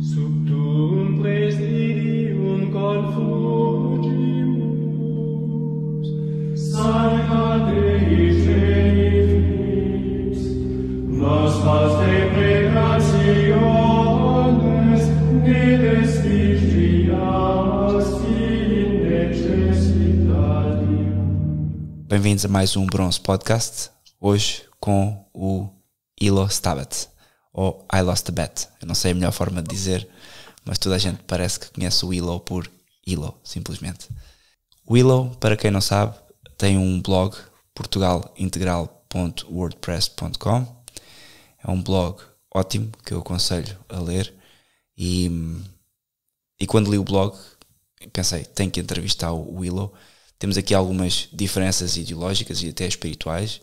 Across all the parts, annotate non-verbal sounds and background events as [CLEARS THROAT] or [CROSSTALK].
Sub tuum presidium confugimus, Sancta Dei Genitrix, nos pas deprecationes, dides vigias in necessitatium. Bem-vindos a mais um Bronze Podcast. Hoje com o Ilo Stabat, ou I Lost a Bet. Eu não sei a melhor forma de dizer, mas toda a gente parece que conhece o Ilo por Ilo, simplesmente. O Ilo, para quem não sabe, tem um blog portugalintegral.wordpress.com. É um blog ótimo que eu aconselho a ler e, e quando li o blog pensei, tenho que entrevistar o Willow. Temos aqui algumas diferenças ideológicas e até espirituais,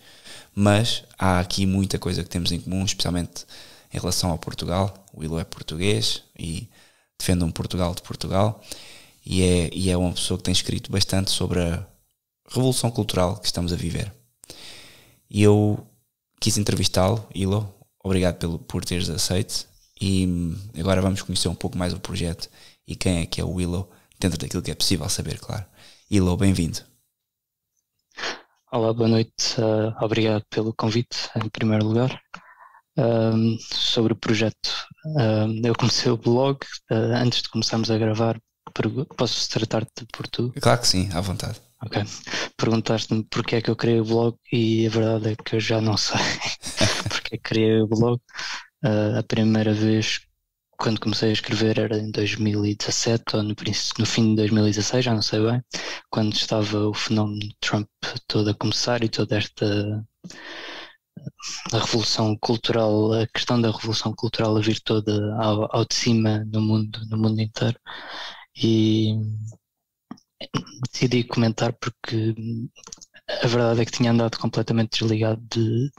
mas há aqui muita coisa que temos em comum, especialmente em relação ao Portugal. O Willow é português e defende um Portugal de Portugal e é, e é uma pessoa que tem escrito bastante sobre a revolução cultural que estamos a viver. E eu quis entrevistá-lo, Ilo, obrigado pelo, por teres aceito e hum, agora vamos conhecer um pouco mais o projeto e quem é que é o Willow, dentro daquilo que é possível saber, claro. Ilo, bem-vindo. Olá, boa noite. Uh, obrigado pelo convite, em primeiro lugar. Um, sobre o projeto, um, eu comecei o blog uh, antes de começarmos a gravar. Posso tratar-te por tu? Claro que sim, à vontade. Ok. Perguntaste-me porque é que eu criei o blog e a verdade é que eu já não sei [LAUGHS] porque é que criei o blog. Uh, a primeira vez quando comecei a escrever era em 2017 ou no, no fim de 2016, já não sei bem, quando estava o fenómeno Trump todo a começar e toda esta a revolução cultural, a questão da revolução cultural a vir toda ao, ao de cima no mundo, no mundo inteiro. E decidi comentar porque a verdade é que tinha andado completamente desligado de,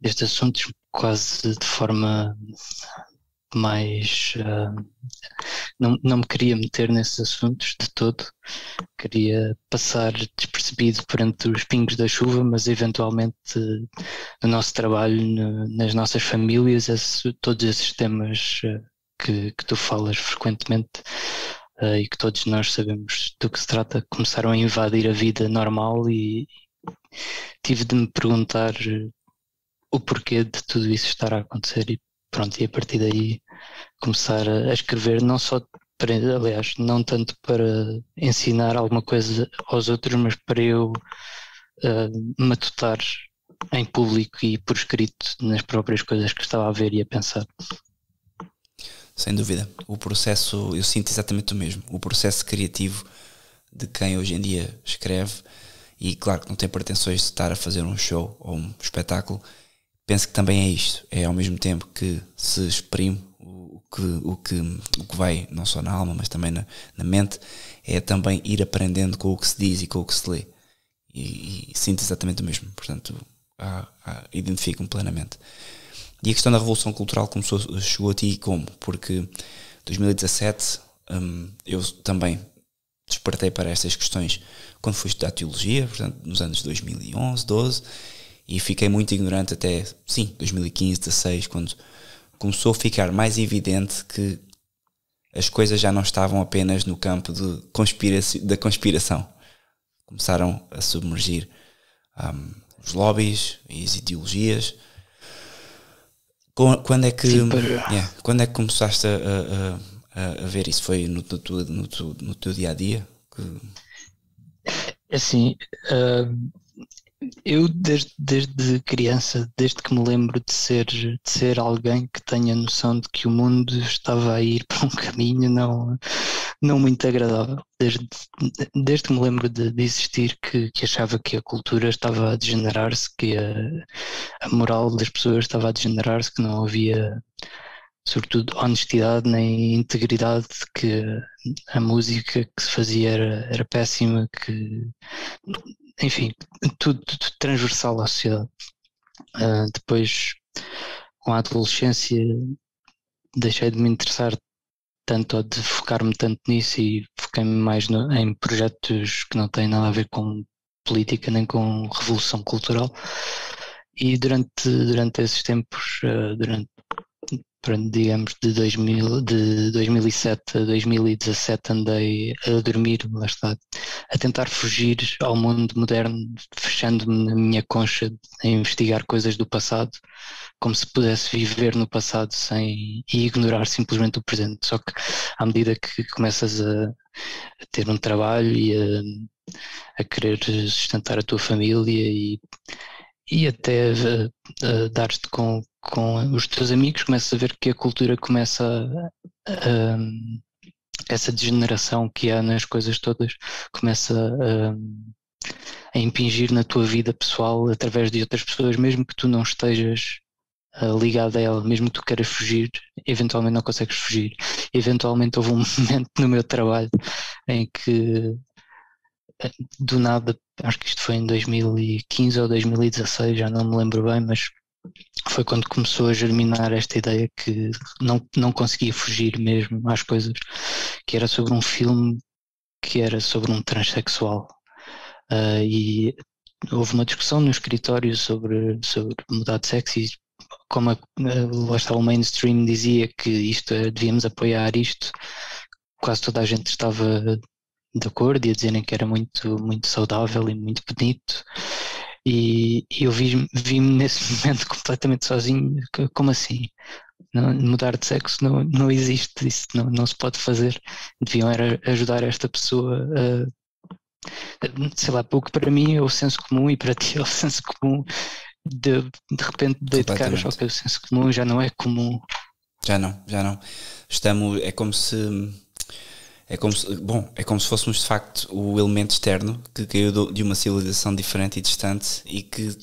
destes assuntos, quase de forma mais. ah, não, não me queria meter nesses assuntos de todo, queria passar despercebido perante os pingos da chuva, mas eventualmente no nosso trabalho, no- nas nossas famílias, esse- todos esses temas ah, que, que tu falas frequentemente ah, e que todos nós sabemos do que se trata, começaram a invadir a vida normal e tive de me perguntar o porquê de tudo isso estar a acontecer e pronto, e a partir daí começar a escrever não só para, aliás, não tanto para ensinar alguma coisa aos outros, mas para eu ah, matutar em público e por escrito nas próprias coisas que estava a ver e a pensar. Sem dúvida. O processo, eu sinto exatamente o mesmo. O processo criativo de quem hoje em dia escreve, e claro que não tem pretensões de estar a fazer um show ou um espetáculo, penso que também é isto. É ao mesmo tempo que se exprime o que, o que, o que vai, não só na alma, mas também na, na mente, é também ir aprendendo com o que se diz e com o que se lê. E, e sinto exatamente o mesmo. Portanto, identifico-me plenamente. E a questão da revolução cultural começou, chegou a ti como? Porque 2017 hum, eu também despertei para estas questões quando fui estudar teologia, portanto, nos anos 2011, 12, e fiquei muito ignorante até, sim, 2015, 16, quando começou a ficar mais evidente que as coisas já não estavam apenas no campo de conspiraci- da conspiração. Começaram a submergir hum, os lobbies e as ideologias. Quando é que, yeah, quando é que começaste a, a- a- ver isso? Foi no, no, teu- no, teu- no teu dia a dia? Assim, ah, eu desde, desde criança, desde que me lembro de ser, de ser alguém que tenha noção de que o mundo estava a ir [LAUGHS] para um caminho não, não muito agradável. Desde, desde que me lembro de, de existir, que, que achava que a cultura estava a degenerar-se, que a, a moral das pessoas estava a degenerar-se, que não havia, sobretudo, honestidade nem integridade, que a música que se fazia era, era péssima, que enfim, tudo, tudo transversal à sociedade. Ah, depois, com a adolescência, deixei de me interessar tanto ou de focar-me tanto nisso e foquei-me mais no- em projetos que não têm nada a ver com política nem com revolução cultural. E durante, durante esses tempos, ah, durante digamos, de, 2000, de 2007 a 2017 andei a dormir, está, a tentar fugir ao mundo moderno, fechando-me na minha concha a investigar coisas do passado, como se pudesse viver no passado sem e ignorar simplesmente o presente. Só que à medida que começas a, a ter um trabalho e a, a querer sustentar a tua família e e até uh, uh, dar-te com, com os teus amigos, começas a ver que a cultura começa a, a, essa degeneração que há nas coisas todas começa a, a impingir na tua vida pessoal através de outras pessoas, mesmo que tu não estejas uh, ligado a ela, mesmo que tu queiras fugir, eventualmente não consegues fugir. Eventualmente houve um [LAUGHS] momento no meu trabalho em que do nada, acho que isto foi em 2015 ou 2016, já não me lembro bem, mas foi quando começou a germinar esta ideia que não, não conseguia fugir mesmo às coisas, que era sobre um filme que era sobre um transexual. Uh, e houve uma discussão no escritório sobre, sobre mudar de sexo e como a, lá está, o mainstream dizia que isto é, devíamos apoiar isto, quase toda a gente estava de acordo e a dizerem que era muito, muito saudável e muito bonito. E, e eu vi-me vi nesse [LAUGHS] momento completamente sozinho. Como assim? Não, mudar de sexo não, não existe, isso não, não se pode fazer. Deviam era ajudar esta pessoa a, sei lá, pouco para mim é o senso comum e para [LAUGHS] ti é o senso comum. De, de repente dei de cara, só que o senso comum já não é comum. Já não, já não. Estamos, é como se é como se, bom, é como se fôssemos de facto o elemento externo que caiu de uma civilização diferente e distante e que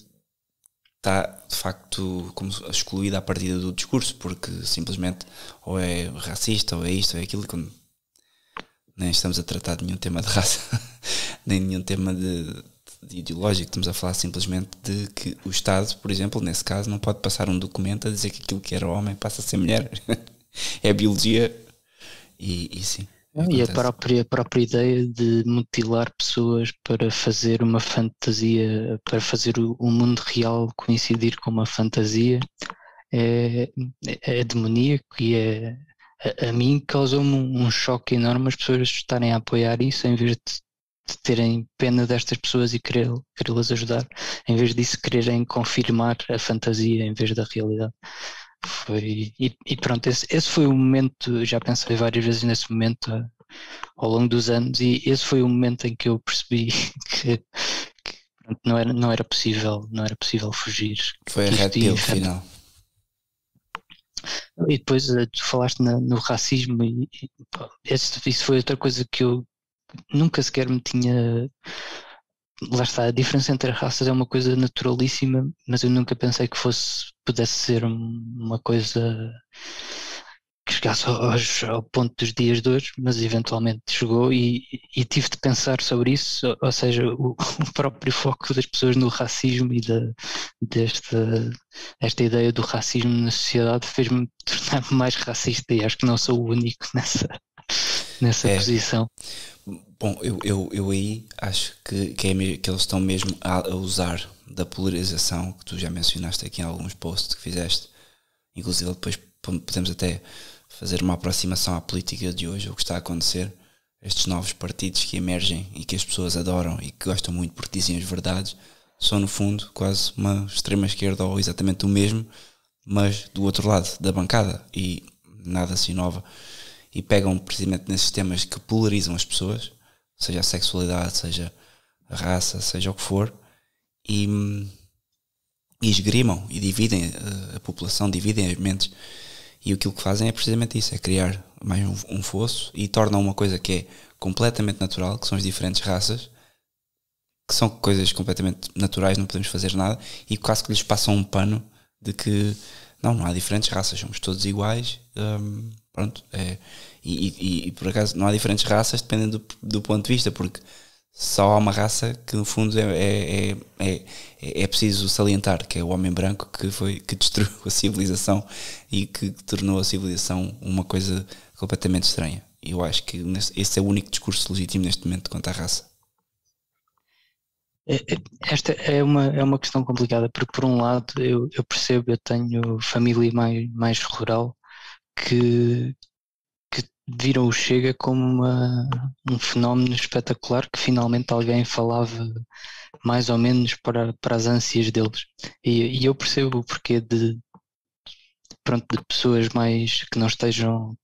está de facto como excluída a partir do discurso, porque simplesmente ou é racista, ou é isto, ou é aquilo, quando nem estamos a tratar de nenhum tema de raça, [LAUGHS] nem nenhum tema de, de ideológico, estamos a falar simplesmente de que o Estado, por exemplo, nesse caso, não pode passar um documento a dizer que aquilo que era homem passa a ser mulher. [LAUGHS] é biologia e, e sim. E a própria, a própria ideia de mutilar pessoas para fazer uma fantasia, para fazer o, o mundo real coincidir com uma fantasia é, é, é demoníaco e é, a, a mim causou-me um, um, choque enorme as pessoas estarem a apoiar isso em vez de, de terem pena destas pessoas e querer, querê-las ajudar, em vez disso quererem confirmar a fantasia em vez da realidade. Foi, e, e pronto, esse, esse, foi o momento, já pensei várias vezes nesse momento uh, ao longo dos anos, e esse foi o momento em que eu percebi [LAUGHS] que, que pronto, não, era, não era possível, não era possível fugir. Foi a red final. E depois uh, tu falaste na, no racismo e, e pô, esse, isso foi outra coisa que eu nunca sequer me tinha lá está, a diferença entre raças é uma coisa naturalíssima, mas eu nunca pensei que fosse, pudesse ser uma coisa que chegasse aos, ao ponto dos dias de hoje, mas eventualmente chegou e, e tive de pensar sobre isso, ou seja, o, [LAUGHS] o, próprio foco das pessoas no racismo e da, desta esta ideia do racismo na sociedade fez-me tornar-me [LAUGHS] mais racista e acho que não sou o único [LAUGHS] nessa, nessa é. posição. Bom, eu, eu, eu aí acho que, que, é, que eles estão mesmo a, a, usar da polarização que tu já mencionaste aqui em alguns posts que fizeste. Inclusive, depois podemos até fazer uma aproximação à política de hoje, o que está a acontecer. Estes novos partidos que emergem e que as pessoas adoram e que gostam muito porque dizem as verdades, são no fundo quase uma extrema esquerda ou exatamente o mesmo, mas do outro lado da bancada e nada se inova. E pegam precisamente nesses temas que polarizam as pessoas seja a sexualidade, seja a raça, seja o que for, e, e esgrimam e dividem a, eh, a população, dividem as mentes. E aquilo que fazem é precisamente isso: é criar mais um, um fosso e tornam uma coisa que é completamente natural, que são as diferentes raças, que são coisas completamente naturais, não podemos fazer nada, e quase que lhes passam um pano de que não, não há diferentes raças, somos todos iguais. Hum, pronto, é, e, e, e, por acaso não há diferentes raças dependendo do, do, ponto de vista, porque só há uma raça que no fundo é, é, é, é, é preciso salientar, que é o homem branco que, foi, que destruiu a civilização e que tornou a civilização uma coisa completamente estranha. E eu acho que esse é o único discurso legítimo neste momento quanto à raça. esta é uma, é uma questão complicada, porque por um lado eu, eu percebo, eu tenho família mais, mais rural que viram o Chega como uma, um fenómeno espetacular que finalmente alguém falava mais ou menos para, para as ânsias deles. E, e eu percebo o porquê de, pronto, de pessoas mais que não estejam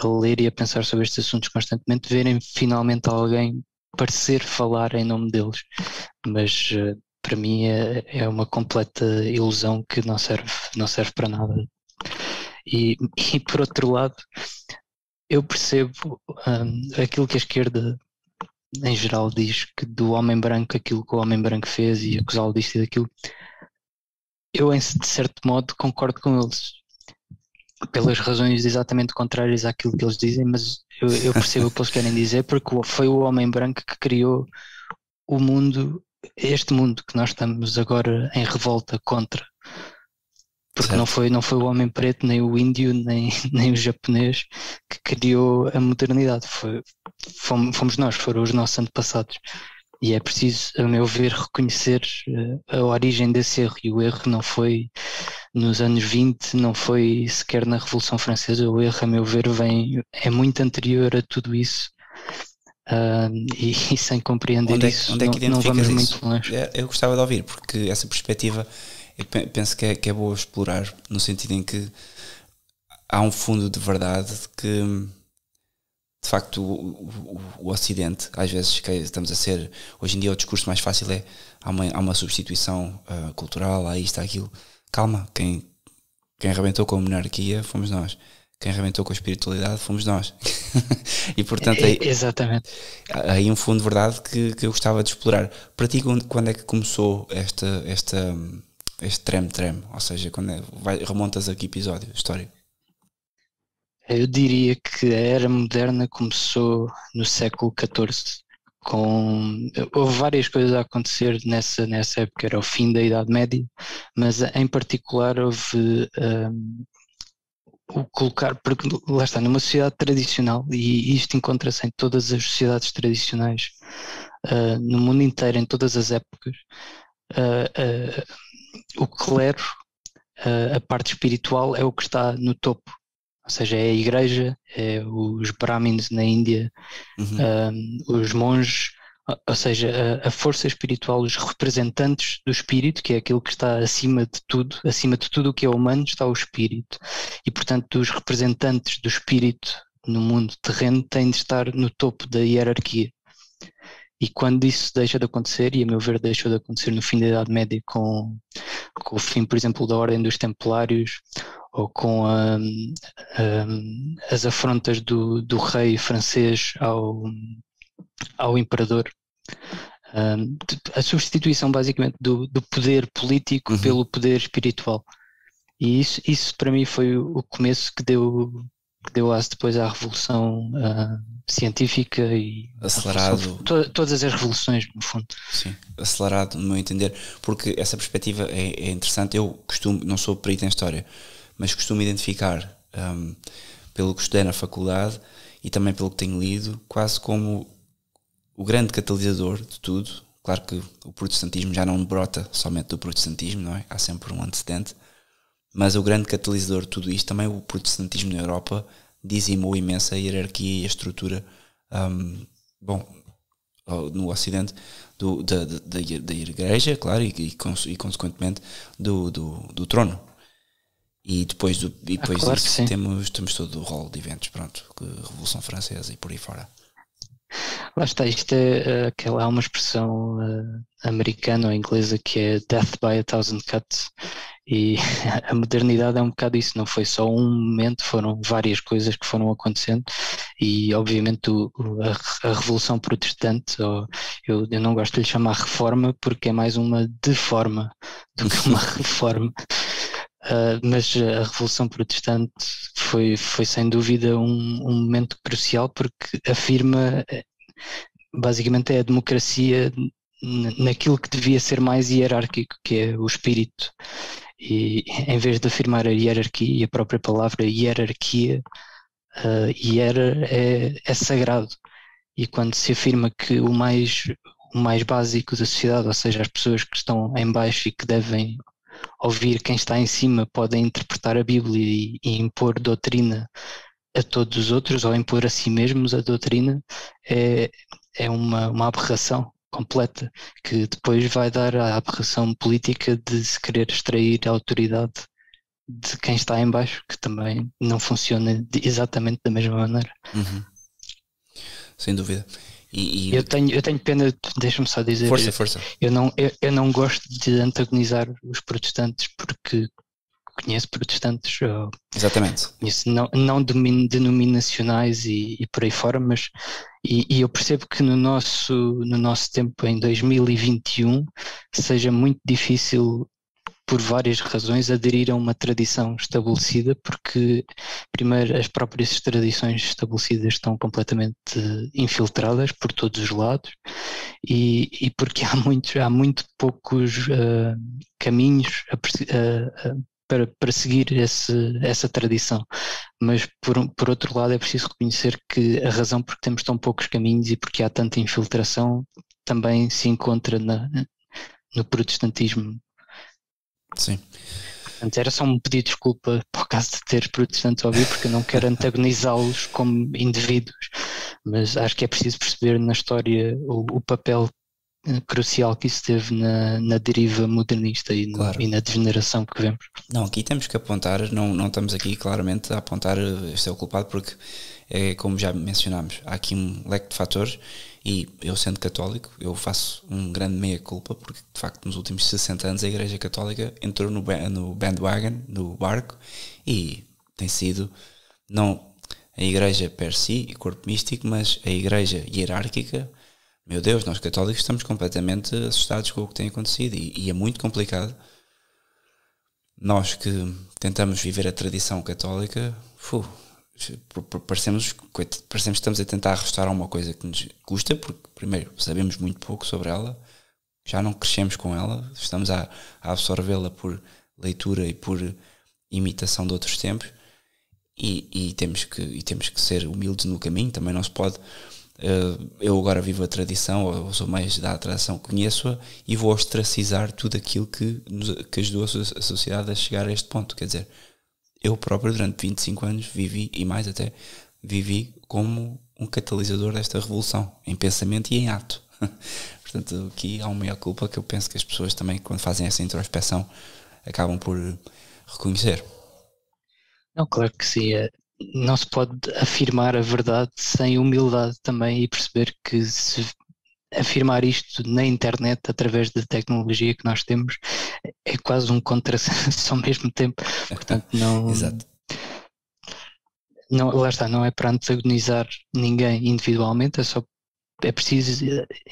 a ler e a pensar sobre estes assuntos constantemente, verem finalmente alguém parecer falar em nome deles. Mas uh, para mim é, é uma completa ilusão que não serve, não serve para nada. E, [LAUGHS] e por outro lado, eu percebo um, aquilo que a esquerda em geral diz que do homem branco aquilo que o homem branco fez e acusá-lo disto e daquilo. Eu, de certo modo, concordo com eles pelas razões exatamente contrárias àquilo que eles dizem, mas eu, eu percebo o que eles querem dizer porque foi o homem branco que criou o mundo, este mundo que nós estamos agora em revolta contra. Porque não foi, não foi o homem preto, nem o índio, nem, [LAUGHS] nem o japonês que criou a modernidade. Foi, fomos, fomos nós, foram os nossos antepassados. E é preciso, a meu ver, reconhecer eh, a origem desse erro. E o erro não foi nos anos 20, não foi sequer na Revolução Francesa. O erro, a meu ver, vem, é muito anterior a tudo isso. Uh, e, [LAUGHS] e, sem compreender onde é, isso, onde é que não, não vamos isso? muito longe. É, eu gostava de ouvir, porque essa perspectiva penso que é, que é boa explorar, no sentido em que há um fundo de verdade que de facto o, o, o, Ocidente, às vezes estamos a ser, hoje em dia o discurso mais fácil é há uma, há uma substituição uh, cultural, há isto, há aquilo. Calma, quem, quem arrebentou com a monarquia fomos nós. Quem arrebentou com a espiritualidade fomos nós. [LAUGHS] e portanto aí, Exatamente. há aí um fundo de verdade que, que eu gostava de explorar. Para ti, quando é que começou esta, esta, este trem-trem? Ou seja, quando é, vai, remontas a que episódio, história? Eu diria que a era moderna começou no século XIV. Com, houve várias coisas a acontecer nessa, nessa época, era o fim da Idade Média, mas em particular houve um, o colocar, porque lá está, numa sociedade tradicional, e isto encontra-se em todas as sociedades tradicionais, uh, no mundo inteiro, em todas as épocas, uh, o clero, a parte espiritual, é o que está no topo ou seja, é a igreja, é os brahmins na Índia, uhum. um, os monges, ou seja, a, a, força espiritual, os representantes do espírito, que é aquilo que está acima de tudo, acima de tudo o que é humano está o espírito. E portanto, os representantes do espírito no mundo terreno têm de estar no topo da hierarquia. E quando isso deixa de acontecer, e a meu ver deixou de acontecer no fim da Idade Média com, com o fim, por exemplo, da Ordem dos Templários, ou com a, a, as afrontas do, do rei francês ao, ao imperador. a substituição basicamente do, do poder político uhum. pelo poder espiritual. E isso, isso para mim foi o começo que deu, que deu as depois à revolução uh, científica e acelerado to, todas as revoluções no fundo sim acelerado no meu entender porque essa perspectiva é, é interessante eu costumo não sou perito em história mas costumo identificar um, pelo que estudei na faculdade e também pelo que tenho lido, quase como o grande catalisador de tudo. Claro que o protestantismo já não brota somente do protestantismo, não é? Há sempre um antecedente, mas o grande catalisador de tudo isto também o protestantismo na Europa. Dizimou imensa a hierarquia e a estrutura, um, bom, no Ocidente, do, da, da, da, igreja, claro, e, e, consequentemente do, do, do trono, e depois, do, e depois ah, claro disso temos, temos todo o rol de eventos, pronto, Revolução Francesa e por aí fora. Lá está, isto é aquela, há uma expressão uh, americana ou inglesa que é death by a thousand cuts e [LAUGHS] a modernidade é um bocado isso, não foi só um momento, foram várias coisas que foram acontecendo e obviamente o, a, a, Revolução Protestante, ou, eu, eu não gosto de lhe chamar reforma porque é mais uma deforma do que uma [LAUGHS] reforma. Uh, mas a Revolução Protestante foi, foi sem dúvida um, um momento crucial porque afirma basicamente é a democracia naquilo que devia ser mais hierárquico, que é o espírito. E em vez de afirmar a hierarquia, e a própria palavra hierarquia, uh, hier é, é sagrado. E quando se afirma que o mais o mais básico da sociedade, ou seja, as pessoas que estão em baixo e que devem ouvir quem está em cima podem interpretar a Bíblia e, e impor doutrina a todos os outros ou impor a si mesmos a doutrina é, é uma, uma aberração completa que depois vai dar a aberração política de se querer extrair a autoridade de quem está em baixo, que também não funciona exatamente da mesma maneira. Uhum. Sem dúvida. E, e... Eu, tenho, eu tenho pena, deixa-me só dizer. Força, força. Eu não, eu, eu não gosto de antagonizar os protestantes porque conheço protestantes. Exatamente. Conheço não, não denominacionais e, e por aí fora, mas e, e, eu percebo que no nosso, no nosso tempo, em 2021, seja muito difícil por várias razões, aderir a uma tradição estabelecida, porque, primeiro, as próprias tradições estabelecidas estão completamente infiltradas por todos os lados e, e porque há, muitos, há muito poucos uh, caminhos a, a, a, para, para seguir esse, essa tradição. Mas, por, por outro lado, é preciso reconhecer que a razão por que temos tão poucos caminhos e porque há tanta infiltração também se encontra na, no protestantismo Sim. Portanto, era só um pedido de desculpa por caso de ter protestantes a ouvir, porque eu não quero antagonizá-los como indivíduos, mas acho que é preciso perceber na história o, o papel eh, crucial que isso teve na, na deriva modernista e, claro. no, e, na degeneração que vemos. Não, aqui temos que apontar, não, não estamos aqui claramente a apontar eh, este é o culpado, porque é como já mencionámos, há aqui um leque de fatores e eu, sendo católico, eu faço um grande meia-culpa, porque de facto nos últimos 60 anos a Igreja Católica entrou no, no bandwagon, no barco, e tem sido não a Igreja per si, e corpo místico, mas a Igreja hierárquica. Meu Deus, nós católicos estamos completamente assustados com o que tem acontecido e, e é muito complicado. Nós que tentamos viver a tradição católica, fu, parecemos, parecemos que estamos a tentar restaurar uma coisa que nos custa, porque, primeiro, sabemos muito pouco sobre ela, já não crescemos com ela, estamos a, a absorvê-la por leitura e por imitação de outros tempos, e, e, temos que, e temos que ser humildes no caminho, também não se pode. Uh, eu agora vivo a tradição, ou sou mais da tradição, conheço-a e vou ostracizar tudo aquilo que, nos, que ajudou a sociedade a chegar a este ponto. Quer dizer, eu próprio durante 25 anos vivi, e mais até, vivi como um catalisador desta revolução, em pensamento e em ato. [LAUGHS] Portanto, aqui há uma meia culpa que eu penso que as pessoas também, quando fazem essa introspeção, acabam por reconhecer. Não, claro que sim. É, não se pode afirmar a verdade sem humildade também e perceber que se afirmar isto na internet através da tecnologia que nós temos é quase um contrassenso ao mesmo tempo. Portanto, [LAUGHS] não. Exato. Não, lá está, não é para antagonizar ninguém individualmente, é só é preciso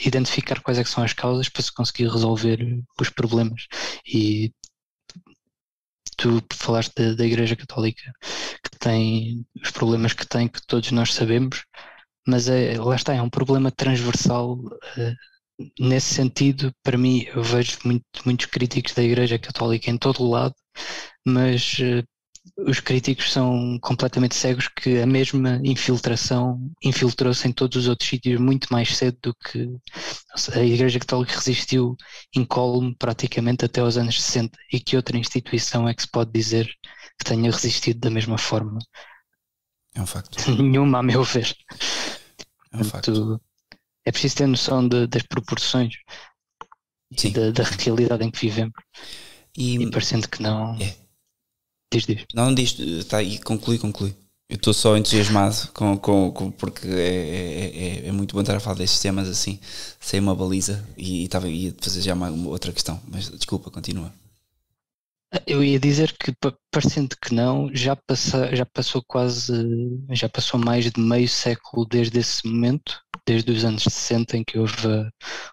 identificar quais é são as causas para se conseguir resolver os problemas. E tu falaste da, da Igreja Católica que tem os problemas que tem, que todos nós sabemos, mas é, lá está, é um problema transversal. Uh, nesse sentido, para mim, eu vejo muito, muitos críticos da Igreja Católica em todo o lado, mas uh, os críticos são completamente cegos que a mesma infiltração infiltrou-se em todos os outros sítios muito mais cedo do que a Igreja Católica resistiu incólume praticamente até aos anos 60 e que outra instituição é que se pode dizer que tenha resistido da mesma forma? É um facto. [LAUGHS] Nenhuma, a meu ver. É um. É preciso ter noção de, das proporções Sim. Da, da, realidade em que vivemos. E, e parecendo que não. É. Diz, diz. Não, diz, está aí, conclui, conclui. Eu estou só entusiasmado com, com, com porque é, é, é, é, muito bom estar a falar destes temas assim, sem uma baliza, e estava ia fazer já uma, uma outra questão, mas desculpa, continua. Eu ia dizer que, parecendo que não, já, passa, já passou quase, já passou mais de meio século desde esse momento, desde os anos 60 em que houve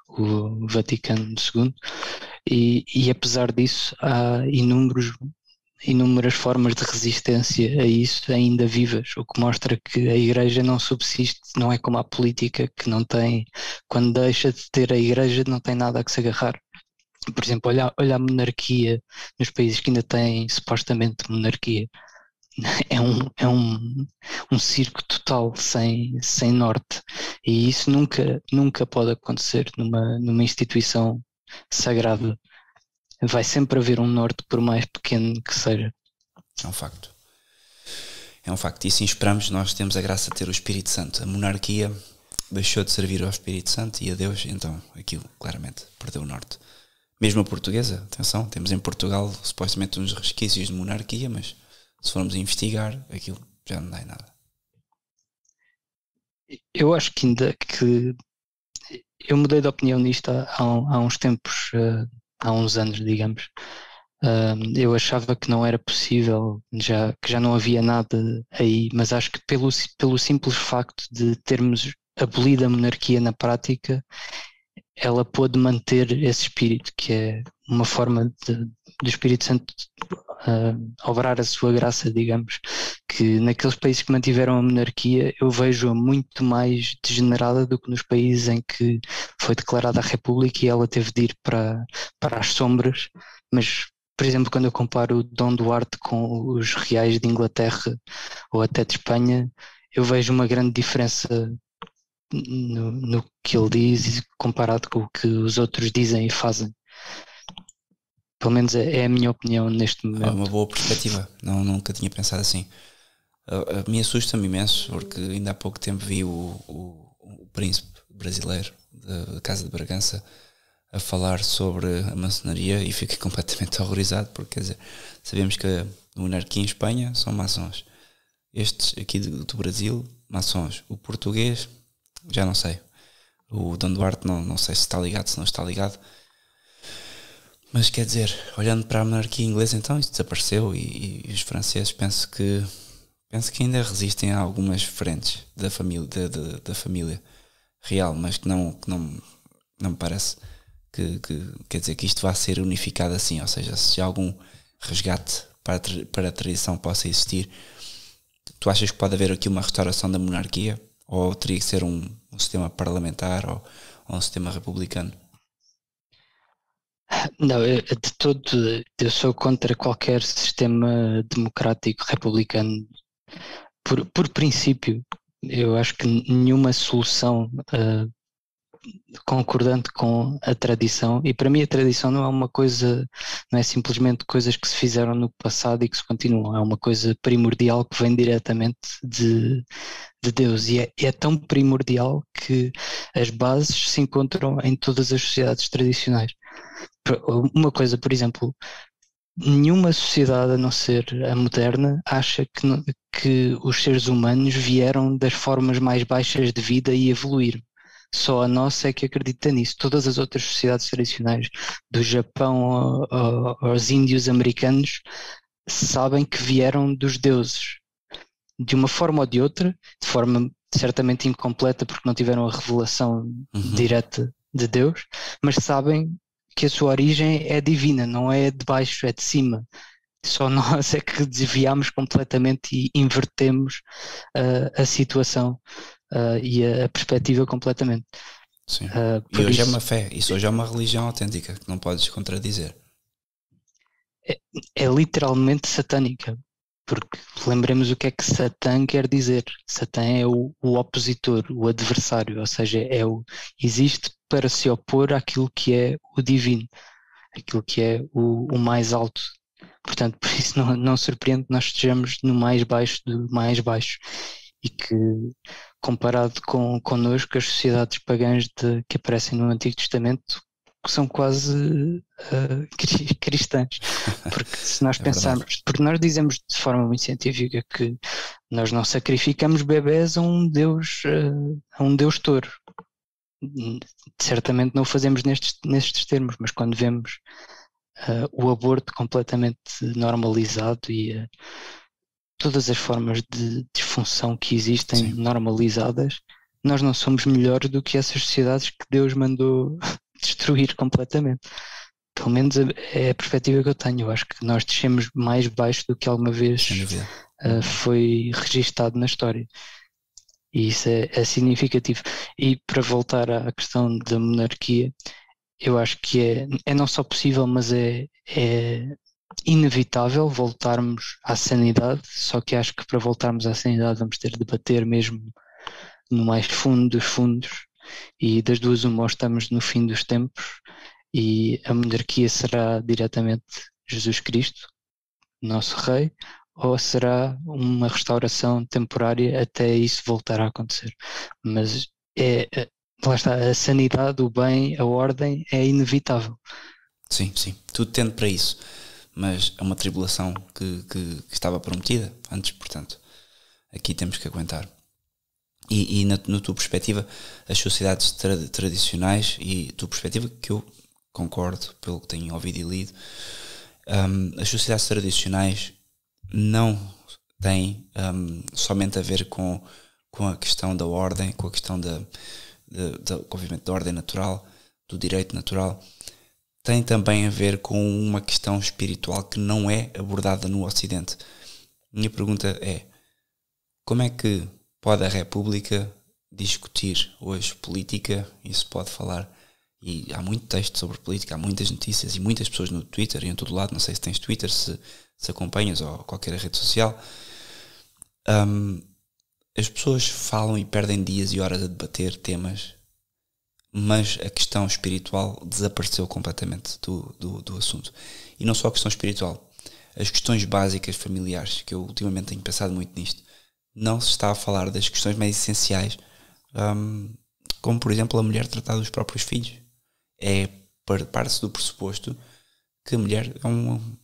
o Vaticano II, e, e apesar disso há inúmeros, inúmeras formas de resistência a isso ainda vivas, o que mostra que a Igreja não subsiste, não é como a política que não tem, quando deixa de ter a Igreja não tem nada a que se agarrar por exemplo, olha, olha a monarquia nos países que ainda têm supostamente monarquia. [LAUGHS] É um, é um, um circo total sem, sem norte E isso nunca, nunca pode acontecer numa, numa instituição sagrada. Vai sempre haver um norte, por mais pequeno que seja. É um facto. É um facto. E sim esperamos, nós temos a graça de ter o Espírito Santo. A monarquia deixou de servir ao Espírito Santo e a Deus, então aquilo claramente perdeu o norte. Mesmo a portuguesa, atenção, temos em Portugal supostamente uns resquícios de monarquia, mas se formos investigar, aquilo já não dá em nada. Eu acho que ainda que eu mudei de opinião nisto há, há uns tempos, eh, há uns anos, digamos. eu achava que não era possível, já, que já não havia nada aí, mas acho que pelo, pelo simples facto de termos abolido a monarquia na prática, ela pôde manter esse espírito, que é uma forma do Espírito Santo uh, obrar a sua graça, digamos, que naqueles países que mantiveram a monarquia eu vejo-a muito mais degenerada do que nos países em que foi declarada a República e ela teve de ir para, para as sombras, mas por exemplo, quando eu comparo o Dom Duarte com os reais de Inglaterra ou até de Espanha, eu vejo uma grande diferença no, no que ele diz comparado com o que os outros dizem e fazem. Pelo menos é, é a minha opinião neste momento. É uma boa perspectiva, não, nunca tinha pensado assim. Uh, uh, me assusta-me imenso, porque ainda há pouco tempo vi o, o, o príncipe brasileiro da Casa de Bragança a falar sobre a maçonaria e fiquei [LAUGHS] completamente horrorizado, porque quer dizer, sabemos que a monarquia em Espanha são maçons. Estes aqui do, do Brasil, maçons. O português, já não sei. O Dom Duarte não, não sei se está ligado, se não está ligado. Mas quer dizer, olhando para a monarquia inglesa, então isso desapareceu e, e os franceses penso que penso que ainda resistem a algumas frentes da família, da, da, da família real, mas que não, que não, não me parece que, que, quer dizer que isto vá ser unificado assim, ou seja, se algum resgate para para a tradição possa existir, tu achas que pode haver aqui uma restauração da monarquia? Ou teria que ser um, um sistema parlamentar ou, ou um sistema republicano? Não, eu, de todo, eu sou contra qualquer sistema democrático republicano. Por, por princípio, eu acho que nenhuma solução uh, concordante com a tradição, e para mim a tradição não é uma coisa, não é simplesmente coisas que se fizeram no passado e que se continuam, é uma coisa primordial que vem diretamente de, de Deus e é, é tão primordial que as bases se encontram em todas as sociedades tradicionais. Uma coisa, por exemplo, nenhuma sociedade a não ser a moderna acha que, que os seres humanos vieram das formas mais baixas de vida e evoluíram. Só a nossa é que acredita nisso. Todas as outras sociedades tradicionais, do Japão aos índios americanos, sabem que vieram dos deuses. De uma forma ou de outra, de forma certamente incompleta, porque não tiveram a revelação uhum. direta de Deus, mas sabem que a sua origem é divina, não é de baixo, é de cima. Só [LAUGHS] nós é que desviamos completamente e invertemos uh, a situação uh, e a, a, perspectiva completamente. Sim. Uh, e hoje é isso, é uma fé, isso hoje é uma religião autêntica, que não podes contradizer. É, é literalmente satânica, porque lembremos o que é que Satã quer dizer. Satã é o, o, opositor, o adversário, ou seja, é o, existe para se opor àquilo que é o divino, aquilo que é o, o mais alto. Portanto, por isso não, não surpreende que nós estejamos no mais baixo do mais baixo e que comparado com connosco, as sociedades pagãs de, que aparecem no Antigo Testamento são quase [LAUGHS] uh, cristãs. Porque se nós [LAUGHS] é pensarmos, verdade. porque nós dizemos de forma muito científica que nós não sacrificamos bebés a um Deus, uh, a um Deus touro. Certamente não o fazemos nestes, nestes termos, mas quando vemos uh, o aborto completamente normalizado e todas as formas de disfunção que existem Sim. normalizadas, nós não somos melhores do que essas sociedades que Deus mandou [LAUGHS] destruir completamente. Pelo menos é a perspectiva que eu tenho. Eu acho que nós descemos mais baixo do que alguma vez uh, foi registado na história. E isso é, é, significativo. E para voltar à questão da monarquia, eu acho que é, é não só possível, mas é, é inevitável voltarmos à sanidade, só que acho que para voltarmos à sanidade vamos ter de bater mesmo no mais fundo dos fundos, e das duas uma ou estamos no fim dos tempos e a monarquia será diretamente Jesus Cristo, nosso rei, ou será uma restauração temporária até isso voltar a acontecer. Mas é, é lá está, a sanidade, o bem, a ordem é inevitável. Sim, sim, tudo tende para isso, mas é uma tribulação que, que, que estava prometida antes, portanto, aqui temos que aguentar. E, e na, na, tua perspectiva, as sociedades tra tradicionais e tua perspectiva, que eu concordo pelo que tenho ouvido e lido, um, as sociedades tradicionais não têm um, somente a ver com, com a questão da ordem, com a questão da, da, da, obviamente, da ordem natural, do direito natural, tem também a ver com uma questão espiritual que não é abordada no Ocidente. Minha pergunta é: como é que pode a República discutir hoje política? Isso pode falar. E há muito texto sobre política, há muitas notícias e muitas pessoas no Twitter e em todo lado. Não sei se tens Twitter, se, se acompanhas ou qualquer rede social. Um, as pessoas falam e perdem dias e horas a debater temas, mas a questão espiritual desapareceu completamente do, do, do assunto. E não só a questão espiritual, as questões básicas familiares, que eu ultimamente tenho pensado muito nisto não se está a falar das questões mais essenciais, um, como por exemplo a mulher tratar dos próprios filhos. É parte do pressuposto que a mulher é um,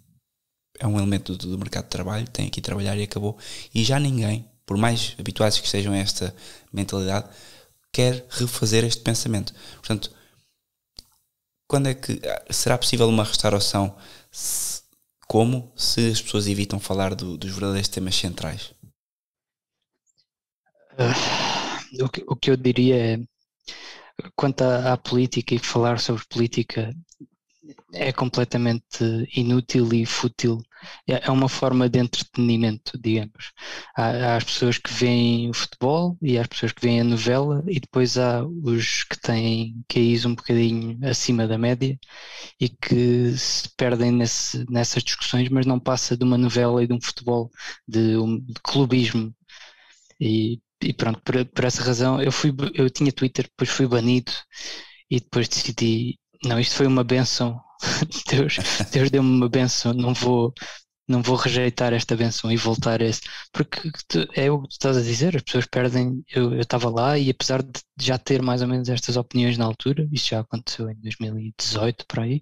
é um elemento do, do mercado de trabalho, tem aqui trabalhar e acabou. E já ninguém, por mais habituados que estejam a esta mentalidade, quer refazer este pensamento. Portanto, quando é que será possível uma restauração? Se, como se as pessoas evitam falar do, dos verdadeiros temas centrais? Uh, o, que, o que eu diria é, quanto à, à, política e falar sobre política é completamente inútil e fútil. É, é uma forma de entretenimento, digamos. Há, há, as pessoas que veem o futebol e há as pessoas que veem a novela e depois há os que têm QIs um bocadinho acima da média e que se perdem nesse, nessas discussões, mas não passa de uma novela e de um futebol, de, um, de clubismo. E e pronto, por, por, essa razão eu fui eu tinha Twitter, depois fui banido e depois decidi, não, isto foi uma benção, [LAUGHS] Deus, Deus deu-me uma benção, não vou não vou rejeitar esta benção e voltar a esse, porque tu, é o que tu estás a dizer, as pessoas perdem, eu estava lá e apesar de já ter mais ou menos estas opiniões na altura, isso já aconteceu em 2018 por aí,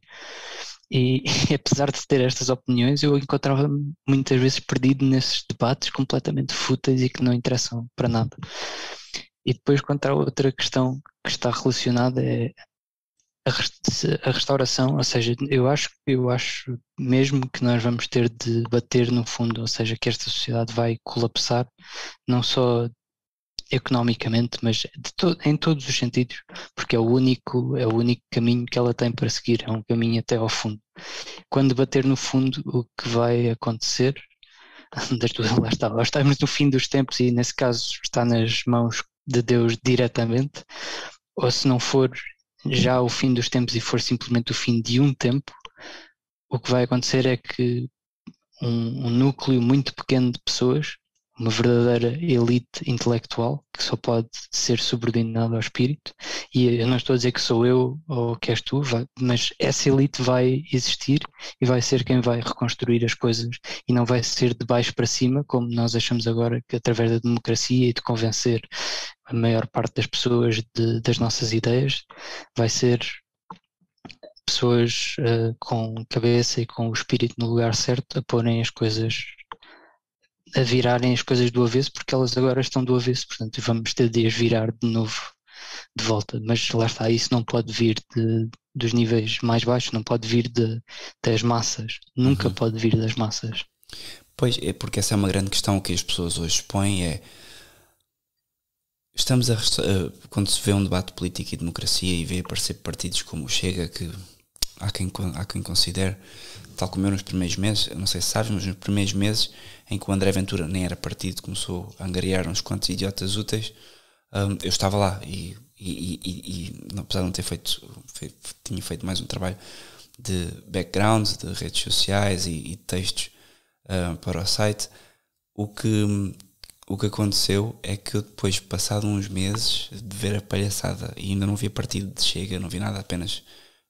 e, e, [LAUGHS] apesar de ter estas opiniões, eu encontrava-me muitas vezes perdido nesses debates completamente fúteis e que não interessam para nada. E depois, quanto à outra questão que está relacionada, é a restauração, ou seja, eu acho, eu acho mesmo que nós vamos ter de bater no fundo, ou seja, que esta sociedade vai colapsar, não só economicamente, mas to em todos os sentidos, porque é o único é o único caminho que ela tem para seguir, é um caminho até ao fundo. Quando bater no fundo, o que vai acontecer [LAUGHS] das duas, lá está, lá estamos no fim dos tempos e nesse caso está nas mãos de Deus diretamente, ou se não for já o fim dos tempos e for simplesmente o fim de um tempo, o que vai acontecer é que um, um núcleo muito pequeno de pessoas uma verdadeira elite intelectual que só pode ser subordinada ao espírito. E eu não estou a dizer que sou eu ou que és tu, vai, mas essa elite vai existir e vai ser quem vai reconstruir as coisas e não vai ser de baixo para cima, como nós achamos agora que através da democracia e de convencer a maior parte das pessoas de, das nossas ideias, vai ser pessoas uh, com cabeça e com o espírito no lugar certo a porem as coisas a virarem as coisas do avesso, porque elas agora estão do avesso, portanto vamos ter de as virar de novo de volta. Mas lá está, isso não pode vir de, dos níveis mais baixos, não pode vir de, das massas, nunca uhum. pode vir das massas. Pois é, porque essa é uma grande questão que as pessoas hoje expõem é estamos a quando se vê um debate político e democracia e vê aparecer partidos como o Chega que há quem, há quem considere tal como eu nos primeiros meses, não sei se sabes, mas nos primeiros meses em que o André Ventura nem era partido, começou a angariar uns quantos idiotas úteis, um, eu estava lá e, e, e, e, apesar de não ter feito, tinha feito mais um trabalho de background, de redes sociais e, textos uh, para o site, o que, o que aconteceu é que eu depois, passado uns meses de ver a palhaçada e ainda não via partido de Chega, não vi nada, apenas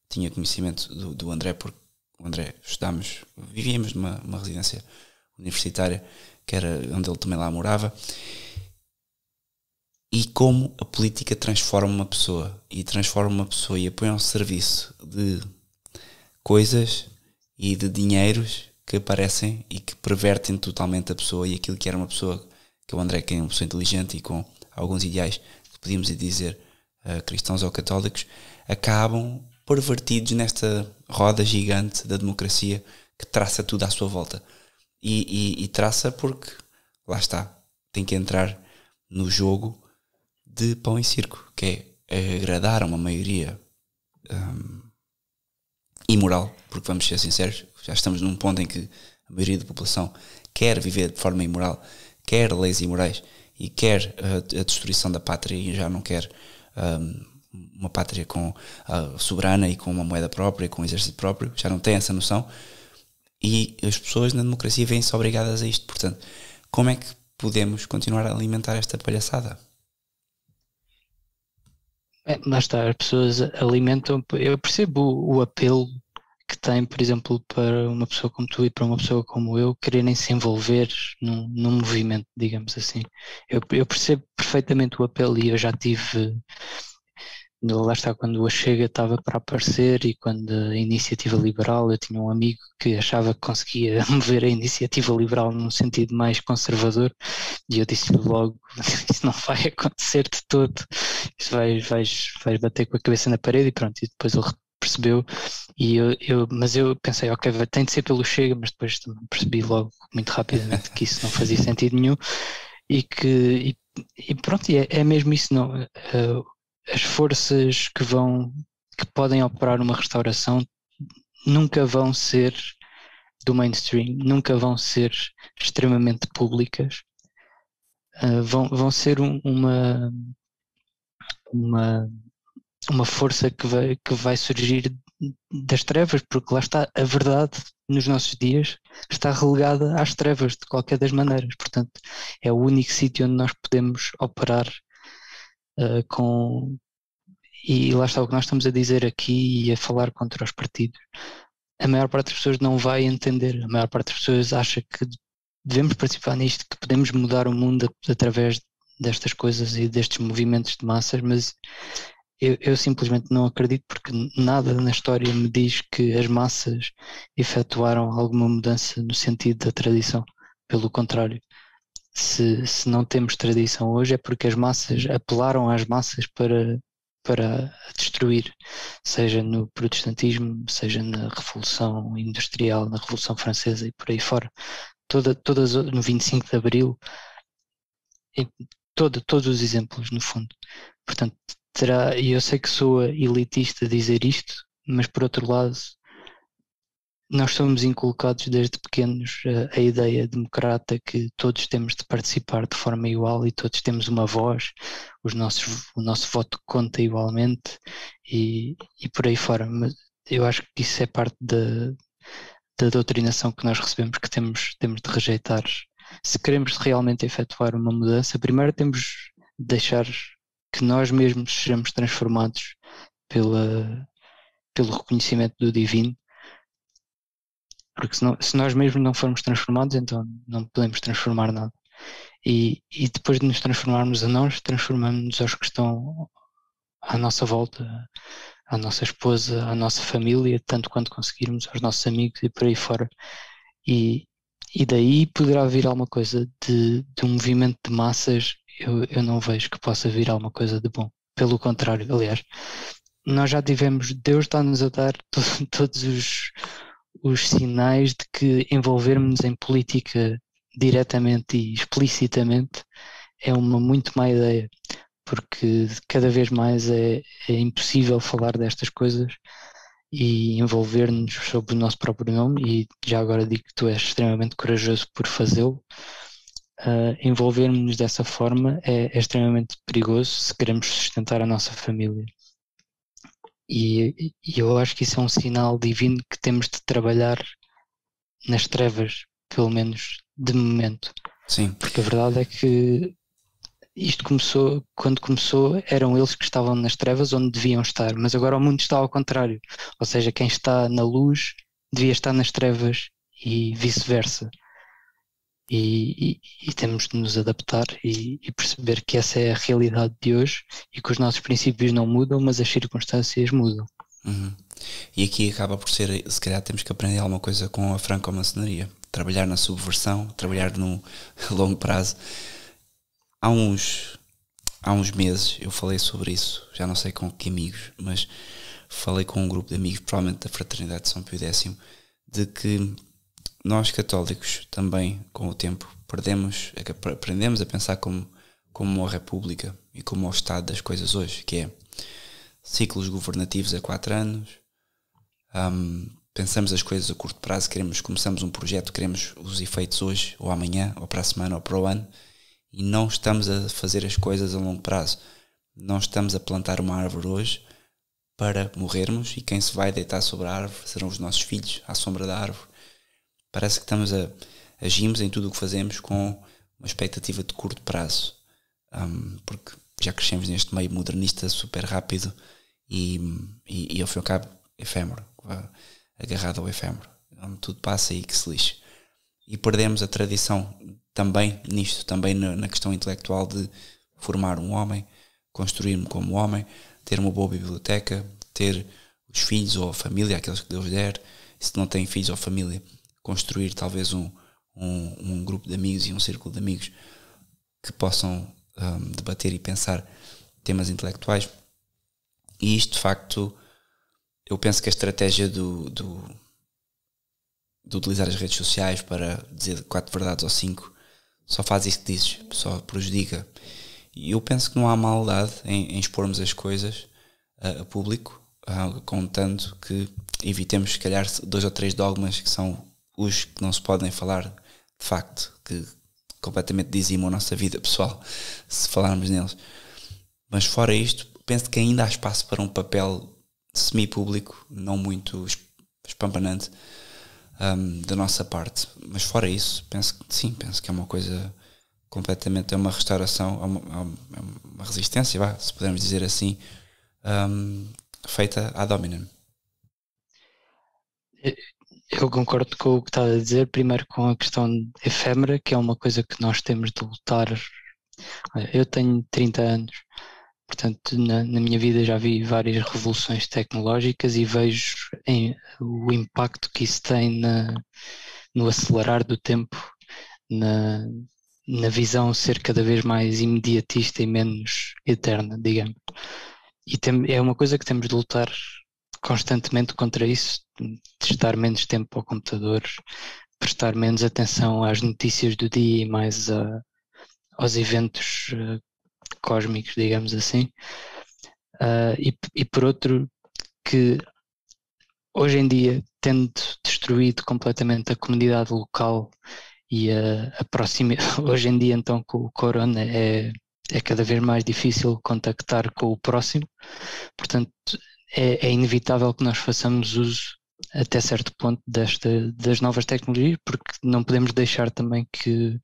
tinha conhecimento do, do André, porque o André estudámos, vivíamos numa residência universitária, que era onde ele também lá morava, e como a política transforma uma pessoa e transforma uma pessoa e põe ao serviço de coisas e de dinheiros que aparecem e que pervertem totalmente a pessoa e aquilo que era uma pessoa que o André que é uma pessoa inteligente e com alguns ideais que podíamos dizer uh, cristãos ou católicos acabam pervertidos nesta roda gigante da democracia que traça tudo à sua volta. E, e, e traça porque lá está tem que entrar no jogo de pão e circo que é agradar a uma maioria um, imoral porque vamos ser sinceros já estamos num ponto em que a maioria da população quer viver de forma imoral quer leis imorais e quer a, a destruição da pátria e já não quer um, uma pátria com uh, soberana e com uma moeda própria, com um exército próprio, já não tem essa noção e as pessoas na democracia vêm-se obrigadas a isto. Portanto, como é que podemos continuar a alimentar esta palhaçada? É, lá está, as pessoas alimentam. Eu percebo o, o apelo que tem, por exemplo, para uma pessoa como tu e para uma pessoa como eu quererem se envolver num, num movimento, digamos assim. Eu, eu, percebo perfeitamente o apelo e eu já tive. Lá está, quando a Chega estava para aparecer e quando a Iniciativa Liberal, eu tinha um amigo que achava que conseguia [LAUGHS] mover a Iniciativa Liberal num sentido mais conservador e eu disse-lhe logo: [LAUGHS] Isso não vai acontecer de todo, isso vais, vais, vais bater com a cabeça na parede e pronto. E depois ele percebeu e eu, eu, mas eu pensei, ok, tem de ser pelo Chega, mas depois percebi logo muito rapidamente que isso não fazia sentido nenhum e que e, e pronto, é, é mesmo isso não uh, as forças que vão que podem operar uma restauração nunca vão ser do mainstream, nunca vão ser extremamente públicas, uh, vão, vão ser um, uma uma uma força que vai, que vai surgir das trevas, porque lá está a verdade nos nossos dias está relegada às trevas de qualquer das maneiras. Portanto, é o único sítio onde nós podemos operar uh, com. E lá está o que nós estamos a dizer aqui e a falar contra os partidos. A maior parte das pessoas não vai entender. A maior parte das pessoas acha que devemos participar nisto, que podemos mudar o mundo através destas coisas e destes movimentos de massas, mas eu, eu, simplesmente não acredito porque nada na história me diz que as massas efetuaram alguma mudança no sentido da tradição. Pelo contrário, se, se não temos tradição hoje é porque as massas apelaram às massas para, para destruir, seja no protestantismo, seja na Revolução Industrial, na Revolução Francesa e por aí fora. Toda, todas, no 25 de Abril, todo, todos os exemplos, no fundo. Portanto, terá, e eu sei que sou elitista dizer isto, mas por outro lado, nós somos inculcados desde pequenos a, a, ideia democrata que todos temos de participar de forma igual e todos temos uma voz, os nossos, o nosso voto conta igualmente e, e por aí fora. Mas eu acho que isso é parte da, da doutrinação que nós recebemos que temos, temos de rejeitar. Se queremos realmente efetuar uma mudança, primeiro temos de deixar que nós mesmos sejamos transformados pela, pelo reconhecimento do divino, porque se, nós mesmos não formos transformados, então não podemos transformar nada. E, e depois de nos transformarmos a nós, transformamos-nos aos que estão à nossa volta, à nossa esposa, à nossa família, tanto quanto conseguirmos, aos nossos amigos e por aí fora. E, e daí poderá vir alguma coisa de, de um movimento de massas eu, eu não vejo que possa vir alguma coisa de bom. Pelo contrário, aliás, nós já tivemos, Deus está-nos a dar to, [LAUGHS] todos os, os sinais de que envolvermos em política diretamente e explicitamente é uma muito má ideia, porque cada vez mais é, é impossível falar destas coisas e envolver-nos sob o nosso próprio nome, e já agora digo que tu és extremamente corajoso por fazê-lo, uh, envolvermos-nos dessa forma é, é, extremamente perigoso se queremos sustentar a nossa família. E, e, eu acho que isso é um sinal divino que temos de trabalhar nas trevas, pelo menos de momento. Sim. Porque a verdade é que isto começou, quando começou, eram eles que estavam nas trevas onde deviam estar, mas agora o mundo está ao contrário. Ou seja, quem está na luz devia estar nas trevas e vice-versa. E, e, e, temos de nos adaptar e, e, perceber que essa é a realidade de hoje e que os nossos princípios não mudam, mas as circunstâncias mudam. Uhum. E aqui acaba por ser, se calhar temos que aprender alguma coisa com a franco-maçonaria. Trabalhar na subversão, trabalhar no [LAUGHS] longo prazo. Há uns, há uns meses eu falei sobre isso, já não sei com que amigos, mas falei com um grupo de amigos, provavelmente da Fraternidade de São Pio X, de que nós católicos também, com o tempo, perdemos, aprendemos a pensar como, como uma república e como o estado das coisas hoje, que é ciclos governativos a quatro anos, um, pensamos as coisas a curto prazo, queremos, começamos um projeto, queremos os efeitos hoje, ou amanhã, ou para a semana, ou para o ano, e não estamos a fazer as coisas a longo prazo. Não estamos a plantar uma árvore hoje para morrermos e quem se vai deitar sobre a árvore serão os nossos filhos, à sombra da árvore parece que estamos a agimos em tudo o que fazemos com uma expectativa de curto prazo, um, porque já crescemos neste meio modernista super rápido e, e, e ao fim e ao cabo efêmero, agarrado ao efêmero, onde tudo passa e que se lixe. E perdemos a tradição também nisto, também na, questão intelectual de formar um homem, construir-me como homem, ter uma boa biblioteca, ter os filhos ou a família, aqueles que Deus der, se não tem filhos ou família, construir talvez um, um, um, grupo de amigos e um círculo de amigos que possam um, debater e pensar temas intelectuais. E isto, de facto, eu penso que a estratégia do, do, de utilizar as redes sociais para dizer quatro verdades ou cinco só faz isso que dizes, só prejudica. E eu penso que não há maldade em, em expormos as coisas a, a público, uh, contando que evitemos, se calhar, dois ou três dogmas que são os que não se podem falar de facto, que completamente dizimam a nossa vida pessoal, se falarmos neles. Mas fora isto, penso que ainda há espaço para um papel semi-público, não muito espampanante, um, da nossa parte. Mas fora isso, penso que sim, penso que é uma coisa completamente, é uma restauração, é uma, é uma resistência, vá, se pudermos dizer assim, um, feita à dominant. Eu concordo com o que está a dizer, primeiro com a questão efêmera, que é uma coisa que nós temos de lutar. Eu tenho 30 anos, portanto, na, na minha vida já vi várias revoluções tecnológicas e vejo em, o impacto que isso tem na, no acelerar do tempo, na, na visão ser cada vez mais imediatista e menos eterna, digamos. E tem, é uma coisa que temos de lutar constantemente contra isso, de estar menos tempo ao computador, prestar menos atenção às notícias do dia e mais a, aos eventos uh, cósmicos, digamos assim. Uh, e, e por outro, que hoje em dia, tendo destruído completamente a comunidade local e a, a [LAUGHS] hoje em dia então com o corona é, é cada vez mais difícil contactar com o próximo, portanto é, é, inevitável que nós façamos uso até certo ponto desta, das novas tecnologias, porque não podemos deixar também que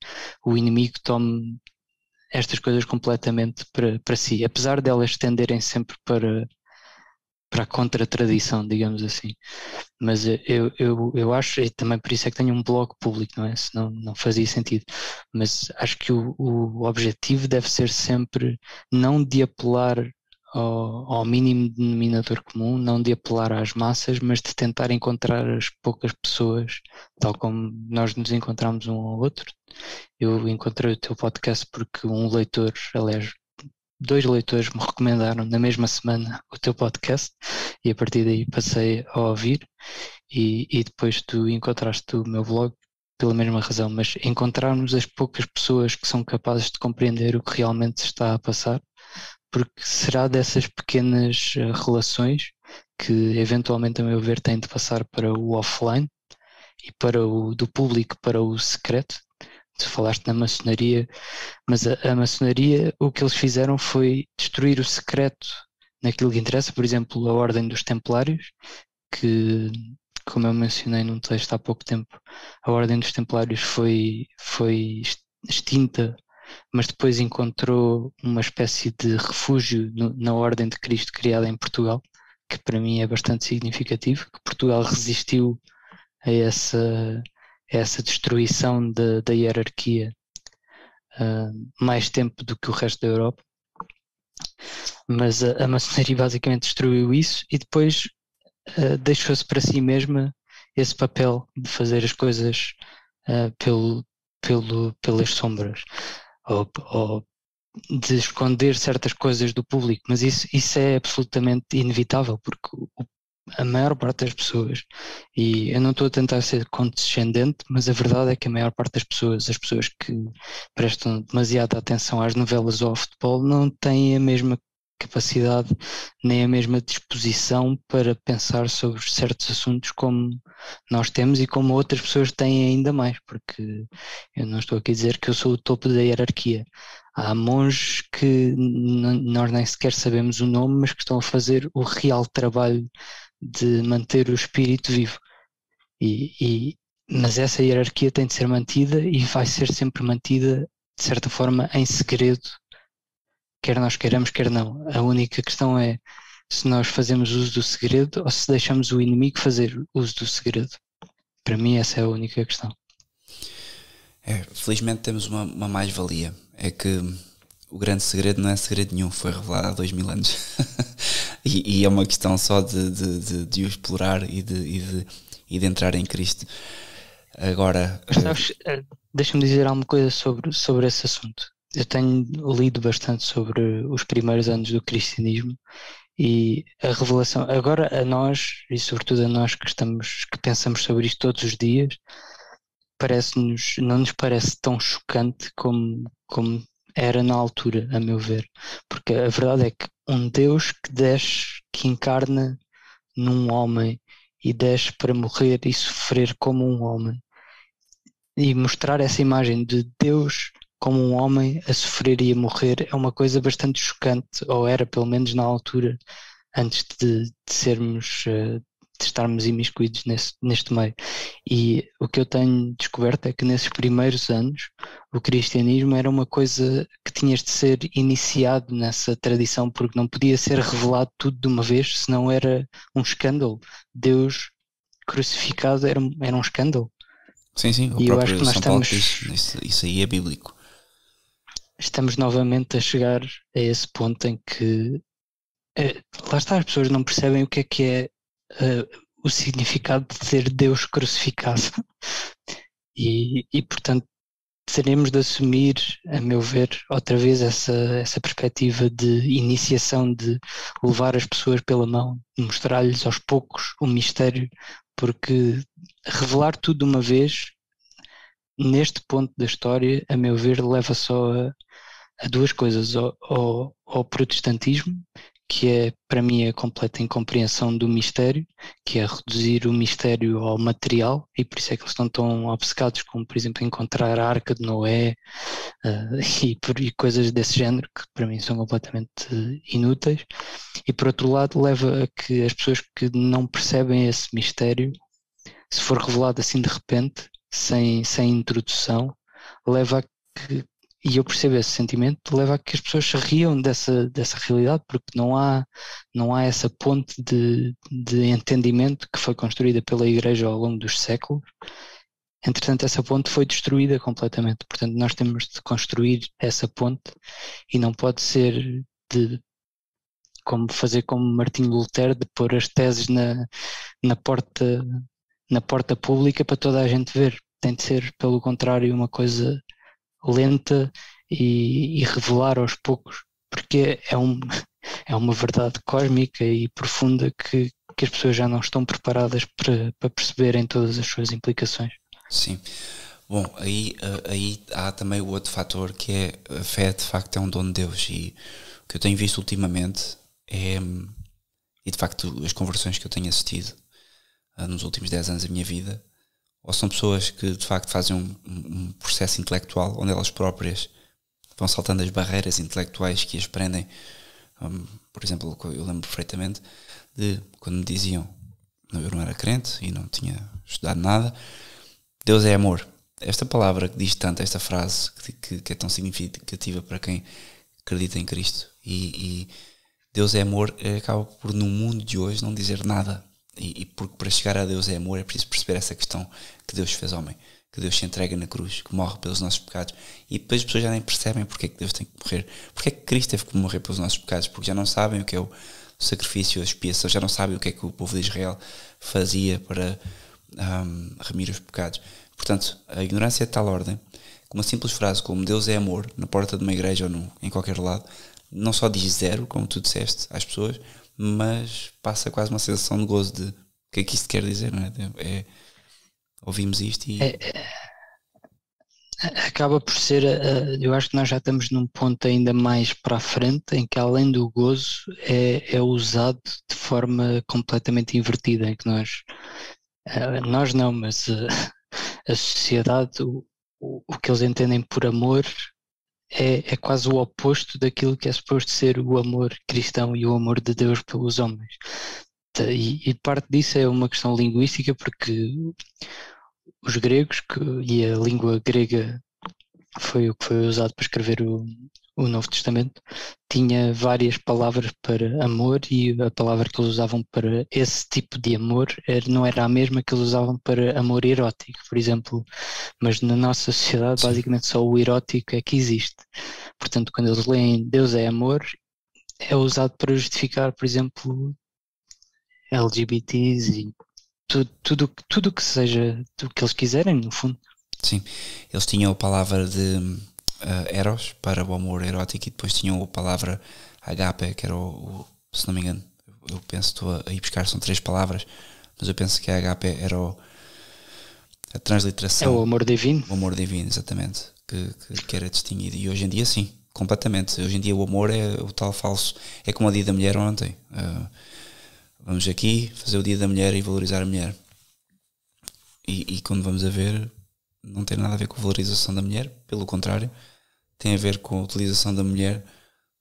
o inimigo tome estas coisas completamente para, para si, apesar delas tenderem sempre para, para a contra-tradição, digamos assim. Mas eu, eu, eu acho, e também por isso é que tenho um blog público, não é? Senão não fazia sentido. Mas acho que o, o objetivo deve ser sempre não de apelar ao, ao, mínimo denominador comum, não de apelar às massas, mas de tentar encontrar as poucas pessoas, tal como nós nos encontramos um ao outro. Eu encontrei o teu podcast porque um leitor, aliás, dois leitores me recomendaram na mesma semana o teu podcast e a partir daí passei a ouvir e, e depois tu encontraste o meu blog pela mesma razão, mas encontrarmos as poucas pessoas que são capazes de compreender o que realmente está a passar porque será dessas pequenas eh, relações que eventualmente, a meu ver, têm de passar para o offline e para o do público para o secreto. Tu falaste na maçonaria, mas a, a maçonaria, o que eles fizeram foi destruir o secreto naquilo que interessa, por exemplo, a Ordem dos Templários, que, como eu mencionei num texto há pouco tempo, a Ordem dos Templários foi, foi extinta, mas depois encontrou uma espécie de refúgio no, na Ordem de Cristo criada em Portugal, que para mim é bastante significativo, que Portugal resistiu a essa, a essa destruição da, da hierarquia uh, mais tempo do que o resto da Europa. Mas a, a maçonaria basicamente destruiu isso e depois uh, deixou-se para si mesma esse papel de fazer as coisas uh, pelo, pelo, pelas sombras ou, ou, de esconder certas coisas do público, mas isso, isso é absolutamente inevitável porque o, a maior parte das pessoas, e eu não estou a tentar ser condescendente, mas a verdade é que a maior parte das pessoas, as pessoas que prestam demasiada atenção às novelas ou ao futebol, não têm a mesma capacidade nem a mesma disposição para pensar sobre certos assuntos como nós temos e como outras pessoas têm ainda mais, porque eu não estou aqui a dizer que eu sou o topo da hierarquia. Há monges que nós nem sequer sabemos o nome, mas que estão a fazer o real trabalho de manter o espírito vivo. E, e, mas essa hierarquia tem de ser mantida e vai ser sempre mantida, de certa forma, em segredo, quer nós queiramos, quer não. A única questão é se nós fazemos uso do segredo ou se deixamos o inimigo fazer uso do segredo. Para mim, essa é a única questão. É, felizmente temos uma, uma mais-valia. É que o grande segredo não é segredo nenhum, foi revelado há dois mil anos. [LAUGHS] e, e, é uma questão só de, de, de, de o explorar e de, e, de, e de entrar em Cristo. Agora. Sabes, eh, deixa-me dizer alguma coisa sobre, sobre esse assunto. Eu tenho lido bastante sobre os primeiros anos do cristianismo e a revelação, agora a nós, e sobretudo a nós que estamos, que pensamos sobre isto todos os dias, parece-nos, não nos parece tão chocante como, como era na altura, a meu ver. Porque a verdade é que um Deus que desce, que encarna num homem e desce para morrer e sofrer como um homem, e mostrar essa imagem de Deus como um homem a sofrer e a morrer é uma coisa bastante chocante, ou era pelo menos na altura, antes de, de sermos uh, de estarmos imiscuídos nesse, neste meio. E o que eu tenho descoberto é que nesses primeiros anos o cristianismo era uma coisa que tinhas de ser iniciado nessa tradição, porque não podia ser revelado tudo de uma vez, senão era um escândalo. Deus crucificado era, era um escândalo. Sim, sim, o e eu acho que nós São estamos, isso, isso aí é bíblico. Estamos novamente a chegar a esse ponto em que é, lá está, as pessoas não percebem o que é que é uh, o significado de ser Deus crucificado. [LAUGHS] E, e, portanto, teremos de assumir, a meu ver, outra vez essa, essa perspectiva de iniciação, de levar as pessoas pela mão, mostrar-lhes aos poucos o mistério, porque revelar tudo de uma vez, neste ponto da história, a meu ver, leva só a, a duas coisas: ao, ao, ao protestantismo que é para mim a completa incompreensão do mistério, que é reduzir o mistério ao material, e por isso é que eles estão tão obcecados como, por exemplo, encontrar a arca de Noé uh, [LAUGHS] e, e, coisas desse género, que para mim são completamente inúteis. E por outro lado, leva a que as pessoas que não percebem esse mistério, se for revelado assim de repente, sem, sem introdução, leva a que e eu percebo esse sentimento, leva a que as pessoas se riam dessa, dessa realidade, porque não há, não há essa ponte de, de entendimento que foi construída pela Igreja ao longo dos séculos. Entretanto, essa ponte foi destruída completamente. Portanto, nós temos de construir essa ponte e não pode ser de como fazer como Martinho Lutero, de pôr as teses na, na, porta, na porta pública para toda a gente ver. Tem de ser, pelo contrário, uma coisa lenta e, e revelar aos poucos, porque é, um, [LAUGHS] é uma verdade cósmica e profunda que, que as pessoas já não estão preparadas para, para perceberem todas as suas implicações. Sim. Bom, aí, eh, aí há também o outro fator que é a fé de facto é um dom de Deus e o que eu tenho visto ultimamente é e de facto as conversões que eu tenho assistido eh, nos últimos 10 anos da minha vida ou são pessoas que de facto fazem um, um, processo intelectual onde elas próprias vão saltando as barreiras intelectuais que as prendem. Um, por exemplo, eu lembro perfeitamente de quando me diziam eu não era crente e não tinha estudado nada, Deus é amor. esta palavra que diz tanto, esta frase que, que, que é tão significativa para quem acredita em Cristo e, e Deus é amor, eh, acaba por no mundo de hoje não dizer nada. E, e, porque para chegar a Deus é amor, é preciso perceber essa questão que Deus fez homem, que Deus se entrega na cruz, que morre pelos nossos pecados. E depois as pessoas já nem percebem porque é que Deus tem que morrer, porque é que Cristo teve que morrer pelos nossos pecados, porque já não sabem o que é o sacrifício, a expiação, já não sabem o que é que o povo de Israel fazia para um, remir os pecados. Portanto, a ignorância é de tal ordem que uma simples frase como Deus é amor na porta de uma igreja ou no, em qualquer lado não só diz zero, como tu disseste, às pessoas, mas passa quase uma sensação de gozo de o que é que isto quer dizer, não é? é ouvimos isto e. É, é, acaba por ser, eh, eu acho que nós já estamos num ponto ainda mais para a frente em que além do gozo é, é usado de forma completamente invertida, em que nós, eh, nós não, mas a, a sociedade, o, o que eles entendem por amor é, é quase o oposto daquilo que é suposto ser o amor cristão e o amor de Deus pelos homens. E, e parte disso é uma questão linguística, porque os gregos que, e a língua grega foi o que foi usado para escrever o, o Novo Testamento, tinha várias palavras para amor e a palavra que eles usavam para esse tipo de amor não era a mesma que eles usavam para amor erótico, por exemplo. Mas na nossa sociedade, Sim. basicamente, só o erótico é que existe. Portanto, quando eles leem Deus é amor, é usado para justificar, por exemplo, LGBTs e tudo, tudo, tudo que seja do que eles quiserem, no fundo. Sim, eles tinham a palavra de uh, Eros para o amor erótico e depois tinham a palavra agape, que era o, o se não me engano, eu penso estou a, ir buscar, são três palavras, mas eu penso que a agape era o, a transliteração. É o amor divino. O amor divino, exatamente, que, que, que, era distinguido. E hoje em dia, sim, completamente. Hoje em dia o amor é o tal falso, é como o dia da mulher ontem. Uh, vamos aqui fazer o dia da mulher e valorizar a mulher. E, e quando vamos a ver, não tem nada a ver com a valorização da mulher, pelo contrário, tem a ver com a utilização da mulher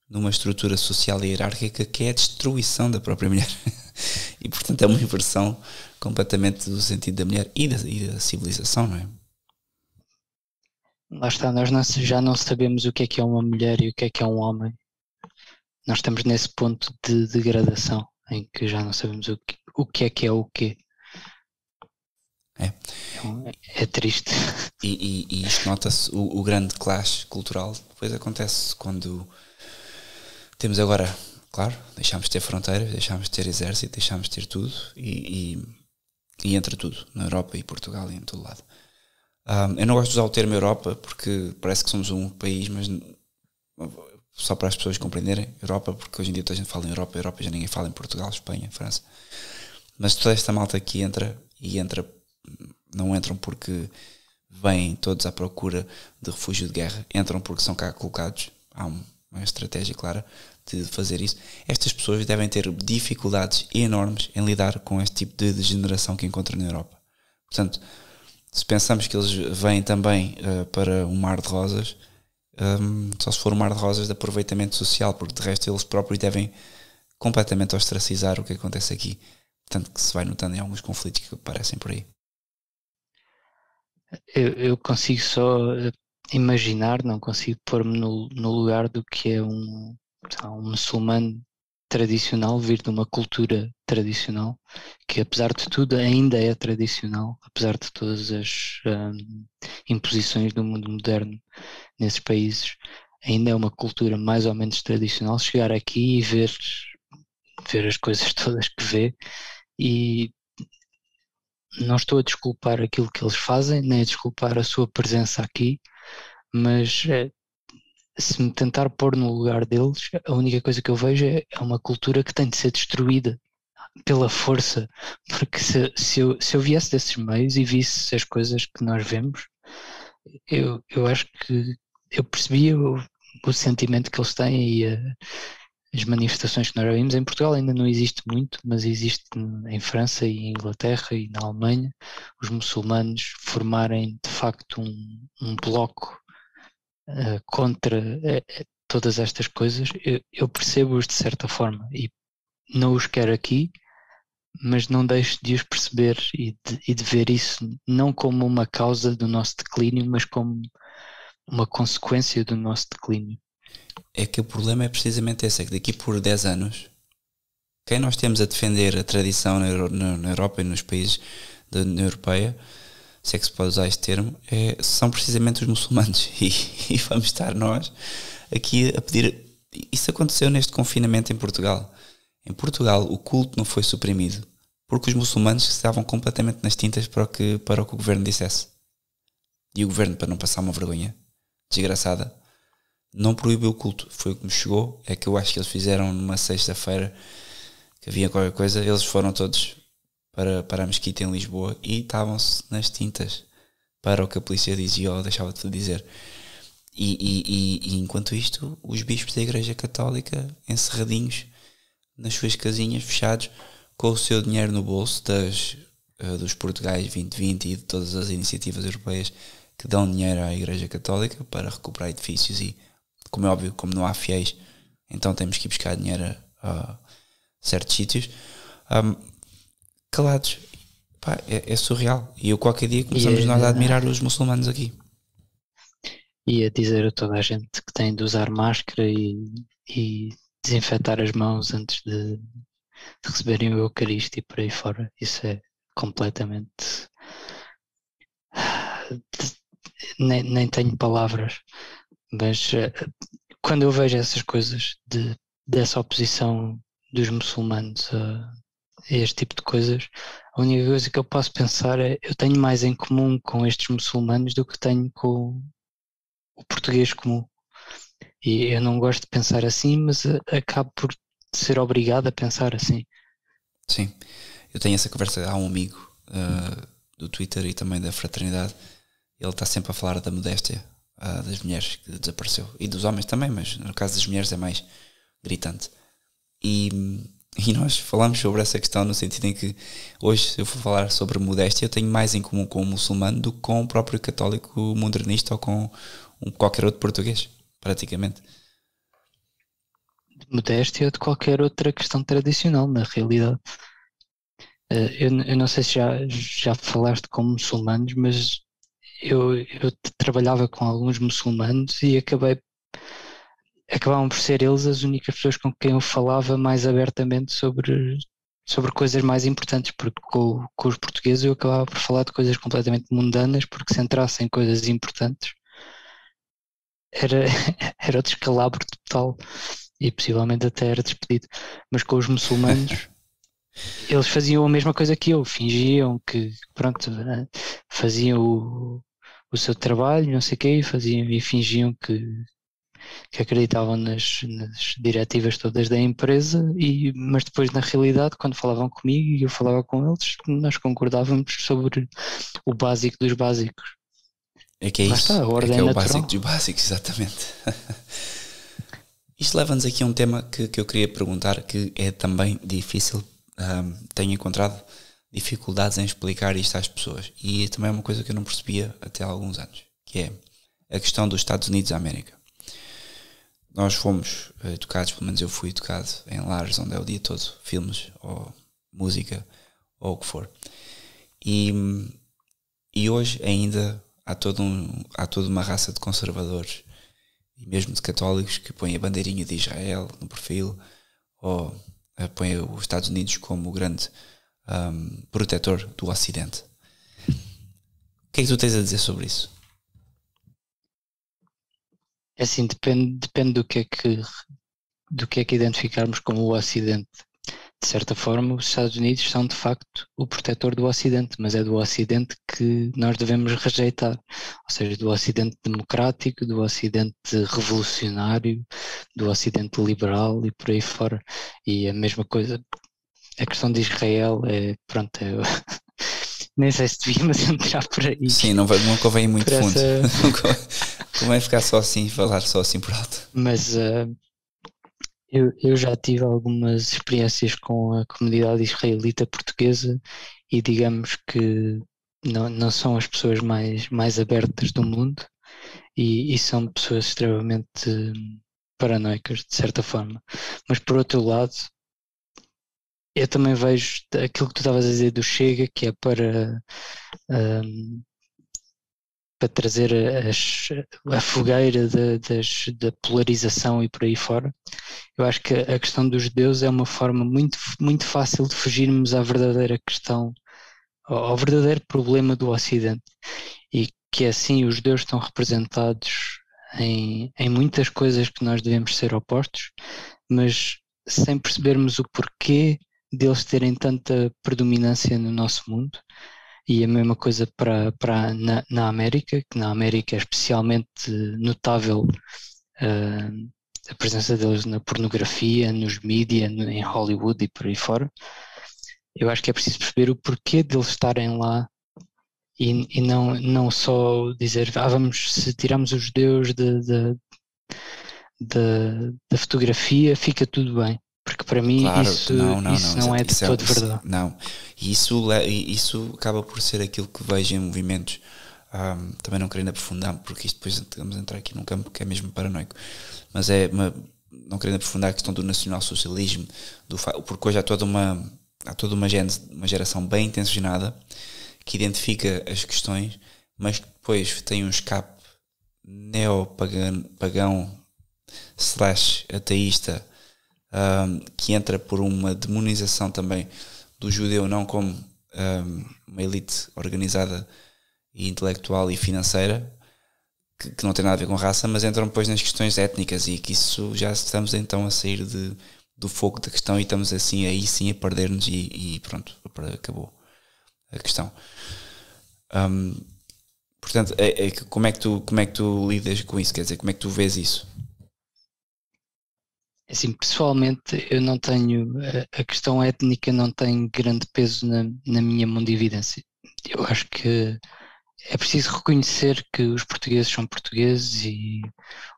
numa estrutura social e hierárquica que é a destruição da própria mulher. [LAUGHS] e portanto é uma inversão completamente do sentido da mulher e da, e da civilização, não é? Lá está, nós não, já não sabemos o que é que é uma mulher e o que é que é um homem. Nós estamos nesse ponto de degradação em que já não sabemos o que, o que é que é o quê. É. É triste. E, e, e isto nota-se, o, o, grande clash cultural depois acontece quando temos agora, claro, deixámos de ter fronteiras, deixámos de ter exército, deixámos de ter tudo e, e, e entra tudo, na Europa e Portugal e em todo lado. Um, eu não gosto de usar o termo Europa porque parece que somos um país, mas só para as pessoas compreenderem, Europa, porque hoje em dia toda a gente fala em Europa, Europa já ninguém fala em Portugal, Espanha, França. Mas toda esta malta aqui entra e entra não entram porque vêm todos à procura de refúgio de guerra, entram porque são cá colocados. Há uma estratégia clara de fazer isso. Estas pessoas devem ter dificuldades enormes em lidar com este tipo de degeneração que encontram na Europa. Portanto, se pensamos que eles vêm também uh, para um mar de rosas, um, só se for um mar de rosas de aproveitamento social, porque de resto eles próprios devem completamente ostracizar o que acontece aqui. Tanto que se vai notando em alguns conflitos que aparecem por aí eu, eu consigo só imaginar, não consigo pôr-me no, no, lugar do que é um, um muçulmano tradicional, vir de uma cultura tradicional, que apesar de tudo ainda é tradicional, apesar de todas as um, imposições do mundo moderno nesses países, ainda é uma cultura mais ou menos tradicional. Chegar aqui e ver, ver as coisas [LAUGHS] todas que vê e não estou a desculpar aquilo que eles fazem, nem a desculpar a sua presença aqui, mas é, se me tentar pôr no lugar deles, a única coisa que eu vejo é, é uma cultura que tem de ser destruída pela força, [LAUGHS] porque se, se, eu, se eu viesse desses meios e visse as coisas que nós vemos, eu, eu acho que eu percebia o, o sentimento que eles têm e a, as manifestações que nós vimos. Em Portugal ainda não existe muito, mas existe em França e em Inglaterra e na Alemanha, os muçulmanos formarem de facto um, um bloco uh, contra uh, todas estas coisas. Eu, eu percebo-os de certa forma e não os quero aqui, mas não deixo de os perceber e de, e de ver isso não como uma causa do nosso declínio, mas como uma consequência do nosso declínio. É que o problema é precisamente esse, é que daqui por 10 anos, quem nós temos a defender a tradição na, na Europa e nos países da União Europeia, se é que se pode usar este termo, é, são precisamente os muçulmanos. [LAUGHS] E, e vamos estar nós aqui a pedir. Isso aconteceu neste confinamento em Portugal. Em Portugal, o culto não foi suprimido porque os muçulmanos estavam completamente nas tintas para o que, para o, que o governo dissesse. E o governo, para não passar uma vergonha desgraçada, não proibiu o culto. Foi o que me chegou. É que eu acho que eles fizeram numa sexta-feira que havia qualquer coisa. Eles foram todos para, para a mesquita em Lisboa e estavam-se nas tintas para o que a polícia dizia ou deixava de dizer. E, e, e, e, enquanto isto, os bispos da Igreja Católica encerradinhos nas suas casinhas, fechados, com o seu dinheiro no bolso das, uh, dos Portugais 2020 e de todas as iniciativas europeias que dão dinheiro à Igreja Católica para recuperar edifícios e, como é óbvio, como não há fiéis, então temos que ir buscar dinheiro a, certos sítios. Um, calados. Pá, é, é, surreal. E eu qualquer dia começamos é, nós a admirar os muçulmanos aqui. E a dizer a toda a gente que tem de usar máscara e, e desinfetar as mãos antes de, de receberem o Eucarístico e por aí fora. Isso é completamente. Nem, nem tenho palavras, mas eh, quando eu vejo essas coisas de, dessa oposição dos muçulmanos a, este tipo de coisas, a única coisa que eu posso pensar é eu tenho mais em comum com estes muçulmanos do que tenho com o português comum. E eu não gosto de pensar assim, mas acabo por ser obrigado a pensar assim. Sim, eu tenho essa conversa. Há um amigo uh, do Twitter e também da fraternidade, ele está sempre a falar da modéstia uh, das mulheres que desapareceu e dos homens também, mas no caso das mulheres é mais gritante. E e nós falamos sobre essa questão no sentido em que hoje, se eu for falar sobre modéstia, eu tenho mais em comum com o muçulmano do que com o próprio católico modernista ou com um, qualquer outro português, praticamente. Modéstia ou de qualquer outra questão tradicional, na realidade. Eh, eu, eu não sei se já, já falaste com muçulmanos, mas eu, eu trabalhava com alguns muçulmanos e acabei acabavam por ser eles as únicas pessoas com quem eu falava mais abertamente sobre, sobre coisas mais importantes, porque com, com os portugueses eu acabava por falar de coisas completamente mundanas, porque se entrasse em coisas importantes era, [LAUGHS] era o descalabro total e possivelmente até era despedido. Mas com os muçulmanos [LAUGHS] eles faziam a mesma coisa que eu, fingiam que, pronto, faziam o, o seu trabalho, não sei o quê, e faziam e fingiam que, que acreditavam nas, nas, diretivas todas da empresa, e, mas depois na realidade, quando falavam comigo e eu falava com eles, nós concordávamos sobre o básico dos básicos. É que é Lá isso, está, a ordem é, que é o básico dos básicos, exatamente. [LAUGHS] Isto leva-nos aqui a um tema que, que eu queria perguntar, que é também difícil, um, tenho encontrado dificuldades em explicar isto às pessoas, e também é uma coisa que eu não percebia até há alguns anos, que é a questão dos Estados Unidos da América nós fomos educados, pelo menos eu fui educado em lares onde é o dia todo filmes ou música ou o que for. E, e hoje ainda há, todo um, há toda uma raça de conservadores e mesmo de católicos que põem a bandeirinha de Israel no perfil ou põem os Estados Unidos como o grande um, protetor do Ocidente. O que é que tu tens a dizer sobre isso? É assim, depende, depende do que é que do que é que identificarmos como o Ocidente. De certa forma, os Estados Unidos são de facto o protetor do Ocidente, mas é do Ocidente que nós devemos rejeitar, ou seja, do Ocidente democrático, do Ocidente revolucionário, do Ocidente liberal e por aí fora. E a mesma coisa, a questão de Israel é, pronto, é, [LAUGHS] nem sei se devíamos entrar por aí. Sim, não, não convém muito fundo. Essa... [LAUGHS] convém ficar só assim, falar só assim por alto. Mas uh, eu, eu já tive algumas experiências com a comunidade israelita portuguesa e digamos que não, não são as pessoas mais, mais abertas do mundo e, e são pessoas extremamente paranoicas, de certa forma. Mas por outro lado, eu também vejo aquilo que tu estavas a dizer do Chega, que é para, um, para trazer as, a fogueira de, das, da polarização e por aí fora. Eu acho que a questão dos judeus é uma forma muito, muito fácil de fugirmos à verdadeira questão, ao verdadeiro problema do Ocidente. E que é assim, os judeus estão representados em, em muitas coisas que nós devemos ser opostos, mas sem percebermos o porquê deles terem tanta predominância no nosso mundo. E a mesma coisa para, para na, na América, que na América é especialmente notável uh, a presença deles na pornografia, nos mídias, em Hollywood e por aí fora. Eu acho que é preciso perceber o porquê deles estarem lá e, e não, não só dizer, ah, vamos, se tirarmos os judeus de, de, de, da fotografia, fica tudo bem. Porque para mim claro, isso não, não, isso não, não é de é todo é, verdade. Não, e isso, isso acaba por ser aquilo que vejo em movimentos. Também não querendo aprofundar, porque isto depois vamos entrar aqui num campo que é mesmo paranoico, mas é uma, não querendo aprofundar a questão do nacionalsocialismo, do, porque hoje há toda uma, há toda uma, gente, uma geração bem intencionada que identifica as questões, mas que depois tem um escape neopagão pagão, slash ateísta um, que entra por uma demonização também do judeu, não como um, uma elite organizada e intelectual e financeira, que, que, não tem nada a ver com raça, mas entram depois nas questões étnicas e que isso já estamos então a sair de, do foco da questão e estamos assim aí sim a perder-nos e, e, pronto, acabou a questão. Um, portanto, é, é, como, é que tu, como é que tu lidas com isso? Quer dizer, como é que tu vês isso? Assim, pessoalmente, eu não tenho, a questão étnica não tem grande peso na, na minha mundividência. Eu acho que é preciso reconhecer que os portugueses são portugueses e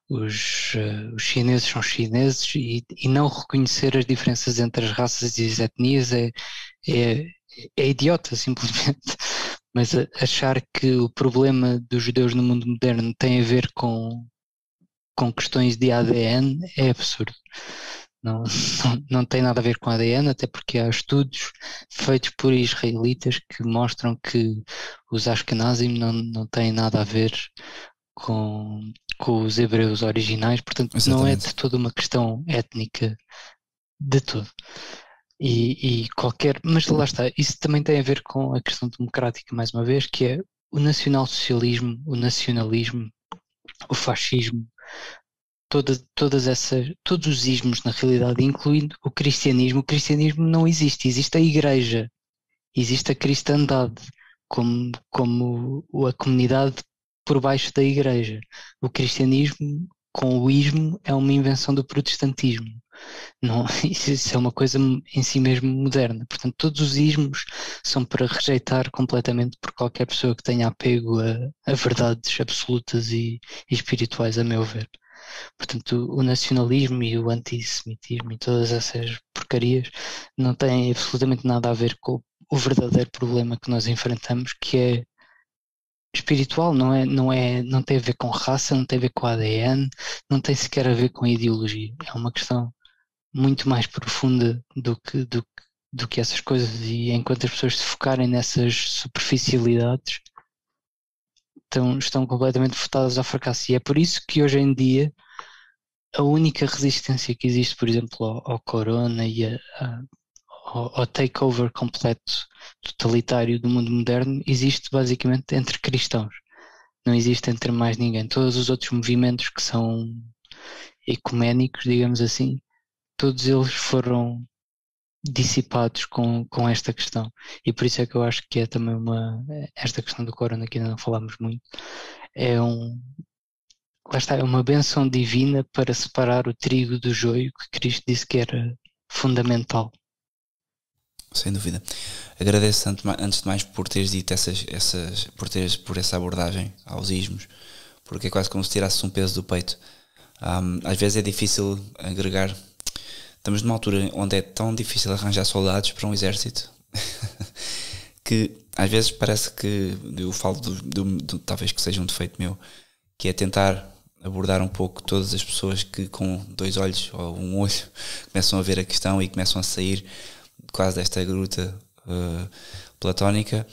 os, uh, os chineses são chineses e, e, não reconhecer as diferenças entre as raças e as etnias é, é, é idiota, simplesmente. [LAUGHS] Mas achar que o problema dos judeus no mundo moderno tem a ver com, com questões de ADN é absurdo. Não, não, não, tem nada a ver com ADN, até porque há estudos feitos por israelitas que mostram que os Ashkenazim não, não têm nada a ver com, com os hebreus originais, portanto Exatamente. não é de toda uma questão étnica de todo. E, e, qualquer, mas lá está, isso também tem a ver com a questão democrática, mais uma vez, que é o nacionalsocialismo, o nacionalismo, o fascismo, todas, todas essas, todos os ismos na realidade, incluindo o cristianismo. O cristianismo não existe, existe a igreja, existe a cristandade como, como a comunidade por baixo da igreja. O cristianismo com o ismo é uma invenção do protestantismo. Não, [LAUGHS] isso é uma coisa em si mesmo moderna. Portanto, todos os ismos são para rejeitar completamente por qualquer pessoa que tenha apego a, a verdades absolutas e, e, espirituais, a meu ver. Portanto, o nacionalismo e o antissemitismo e todas essas porcarias não têm absolutamente nada a ver com o verdadeiro problema que nós enfrentamos, que é espiritual, não é, não é, não tem a ver com raça, não tem a ver com ADN, não tem sequer a ver com ideologia. É uma questão muito mais profunda do que, do, do que essas coisas. E enquanto as pessoas se focarem nessas superficialidades estão, estão completamente votadas ao fracasso e é por isso que hoje em dia a única resistência que existe, por exemplo, ao, ao corona e a, a, ao, ao takeover completo totalitário do mundo moderno existe basicamente entre cristãos. Não existe entre mais ninguém. Todos os outros movimentos que são ecuménicos, digamos assim, todos eles foram dissipados com, com esta questão. E por isso é que eu acho que é também uma. Esta questão do corona, que ainda não falámos muito, é um. Lá está, é uma benção divina para separar o trigo do joio que Cristo disse que era fundamental. Sem dúvida. Agradeço antes de mais por teres dito essas, essas por teres por essa abordagem aos ismos, porque é quase como se tirasse um peso do peito. Um, às vezes é difícil agregar estamos numa altura onde é tão difícil arranjar soldados para um exército [LAUGHS] que às vezes parece que eu falo do, do, do, talvez que seja um defeito meu, que é tentar abordar um pouco todas as pessoas que com dois olhos ou um olho [LAUGHS] começam a ver a questão e começam a sair quase desta gruta uh, platónica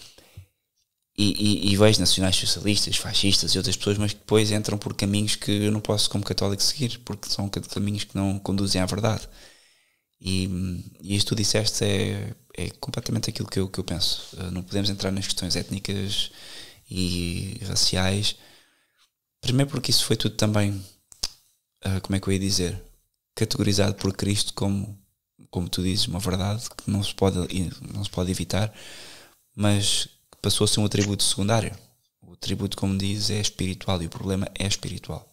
e, e, e, vejo nacionais socialistas, fascistas e outras pessoas, mas que depois entram por caminhos que eu não posso, como católico, seguir, porque são caminhos que não conduzem à verdade. E, e isto tu disseste é, é completamente aquilo que eu, que eu penso. Uh, não podemos entrar nas questões étnicas e raciais, primeiro porque isso foi tudo também, uh, como é que eu ia dizer, categorizado por Cristo como, como tu dizes, uma verdade que não se pode, não se pode evitar, mas passou a ser um atributo secundário. O atributo, como diz, é espiritual e o problema é espiritual.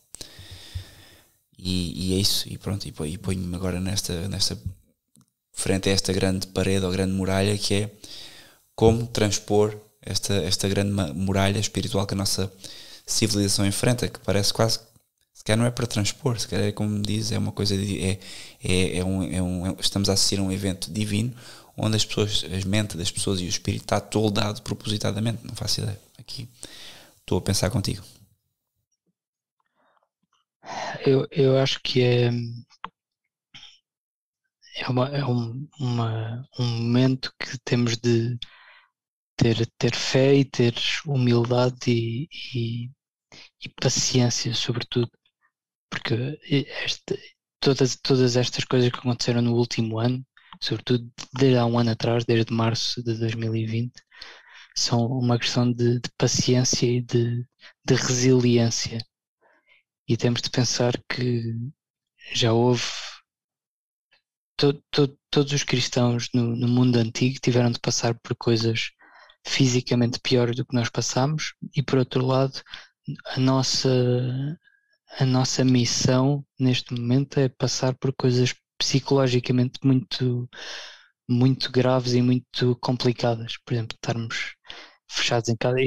E, e é isso, e pronto, e ponho-me agora nesta, nesta frente a esta grande parede ou grande muralha que é como transpor esta, esta grande muralha espiritual que a nossa civilização enfrenta, que parece quase se calhar não é para transpor, se calhar é como diz, é uma coisa de, é, é, é, um, é um, estamos a assistir a um evento divino onde as pessoas, as mentes das pessoas e o espírito está toldado propositadamente, não faço ideia. Aqui estou a pensar contigo. Eu, eu acho que é, é, uma, é um, uma, um momento que temos de ter, ter fé e ter humildade e, e, e paciência, sobretudo, porque este, todas, todas estas coisas que aconteceram no último ano sobretudo desde há um ano atrás, desde março de 2020, são uma questão de, de paciência e de, de, resiliência. E temos de pensar que já houve. To, to, todos os cristãos no, no mundo antigo tiveram de passar por coisas fisicamente piores do que nós passamos, e por outro lado, a nossa, a nossa missão neste momento é passar por coisas psicologicamente muito, muito graves e muito complicadas. Por exemplo, estarmos fechados em casa.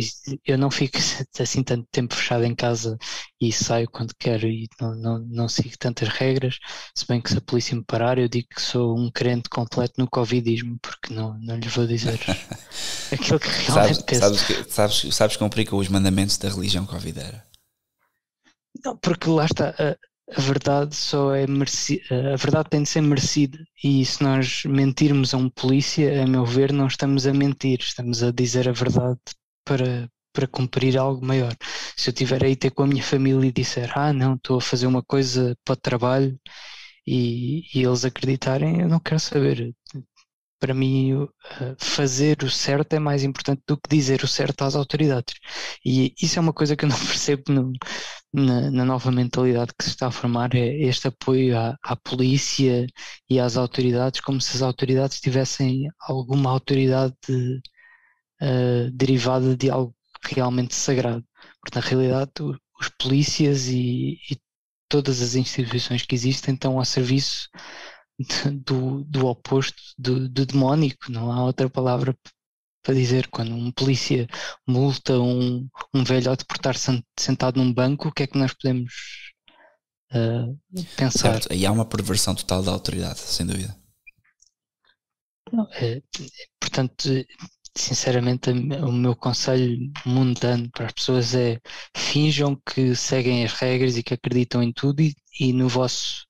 Eu não fico [LAUGHS] assim tanto tempo fechado em casa e saio quando quero e não, não, não sigo tantas regras. Se bem que se a polícia me parar, eu digo que sou um crente completo no Covidismo, porque não, não lhes vou dizer [LAUGHS] aquilo que realmente sabes, penso. Sabes, sabes, sabes cumprir com os mandamentos da religião covidera? Não, porque lá está a verdade só é merecida, a verdade tem de ser merecida e se nós mentirmos a um polícia, a meu ver, não estamos a mentir, estamos a dizer a verdade para, para cumprir algo maior. Se eu estiver aí ter com a minha família e disser, ah não, estou a fazer uma coisa para o trabalho e, e eles acreditarem, eu não quero saber para mim, fazer o certo é mais importante do que dizer o certo às autoridades. E isso é uma coisa que eu não [LAUGHS] percebo no, na, na, nova mentalidade que se está a formar, é este apoio à, à, polícia e às autoridades, como se as autoridades tivessem alguma autoridade uh, derivada de algo realmente sagrado. Porque, na realidade, os polícias e, e todas as instituições que existem estão a serviço do, do oposto do, do demónico, não há outra palavra para dizer. Quando um polícia multa um, um velhote por estar sentado num banco, o que é que nós podemos uh, pensar? Certo, aí há uma perversão total da autoridade, sem dúvida. Não, é, portanto, sinceramente, o meu conselho mundano para as pessoas é finjam que seguem as regras e que acreditam em tudo e, e no vosso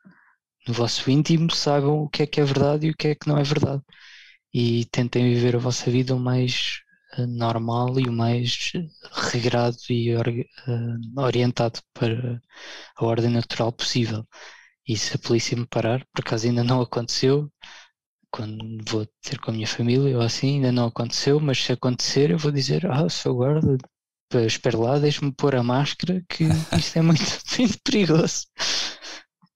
no vosso íntimo saibam o que é que é verdade e o que é que não é verdade. E tentem viver a vossa vida o mais uh, normal e o mais regrado e or, uh, orientado para a ordem natural possível. E se a polícia me parar, por acaso ainda não aconteceu, quando vou ter com a minha família ou assim, ainda não aconteceu, mas se acontecer eu vou dizer, ah, sou guarda, espera lá, deixe-me pôr a máscara que [LAUGHS] isto é muito, [LAUGHS] muito perigoso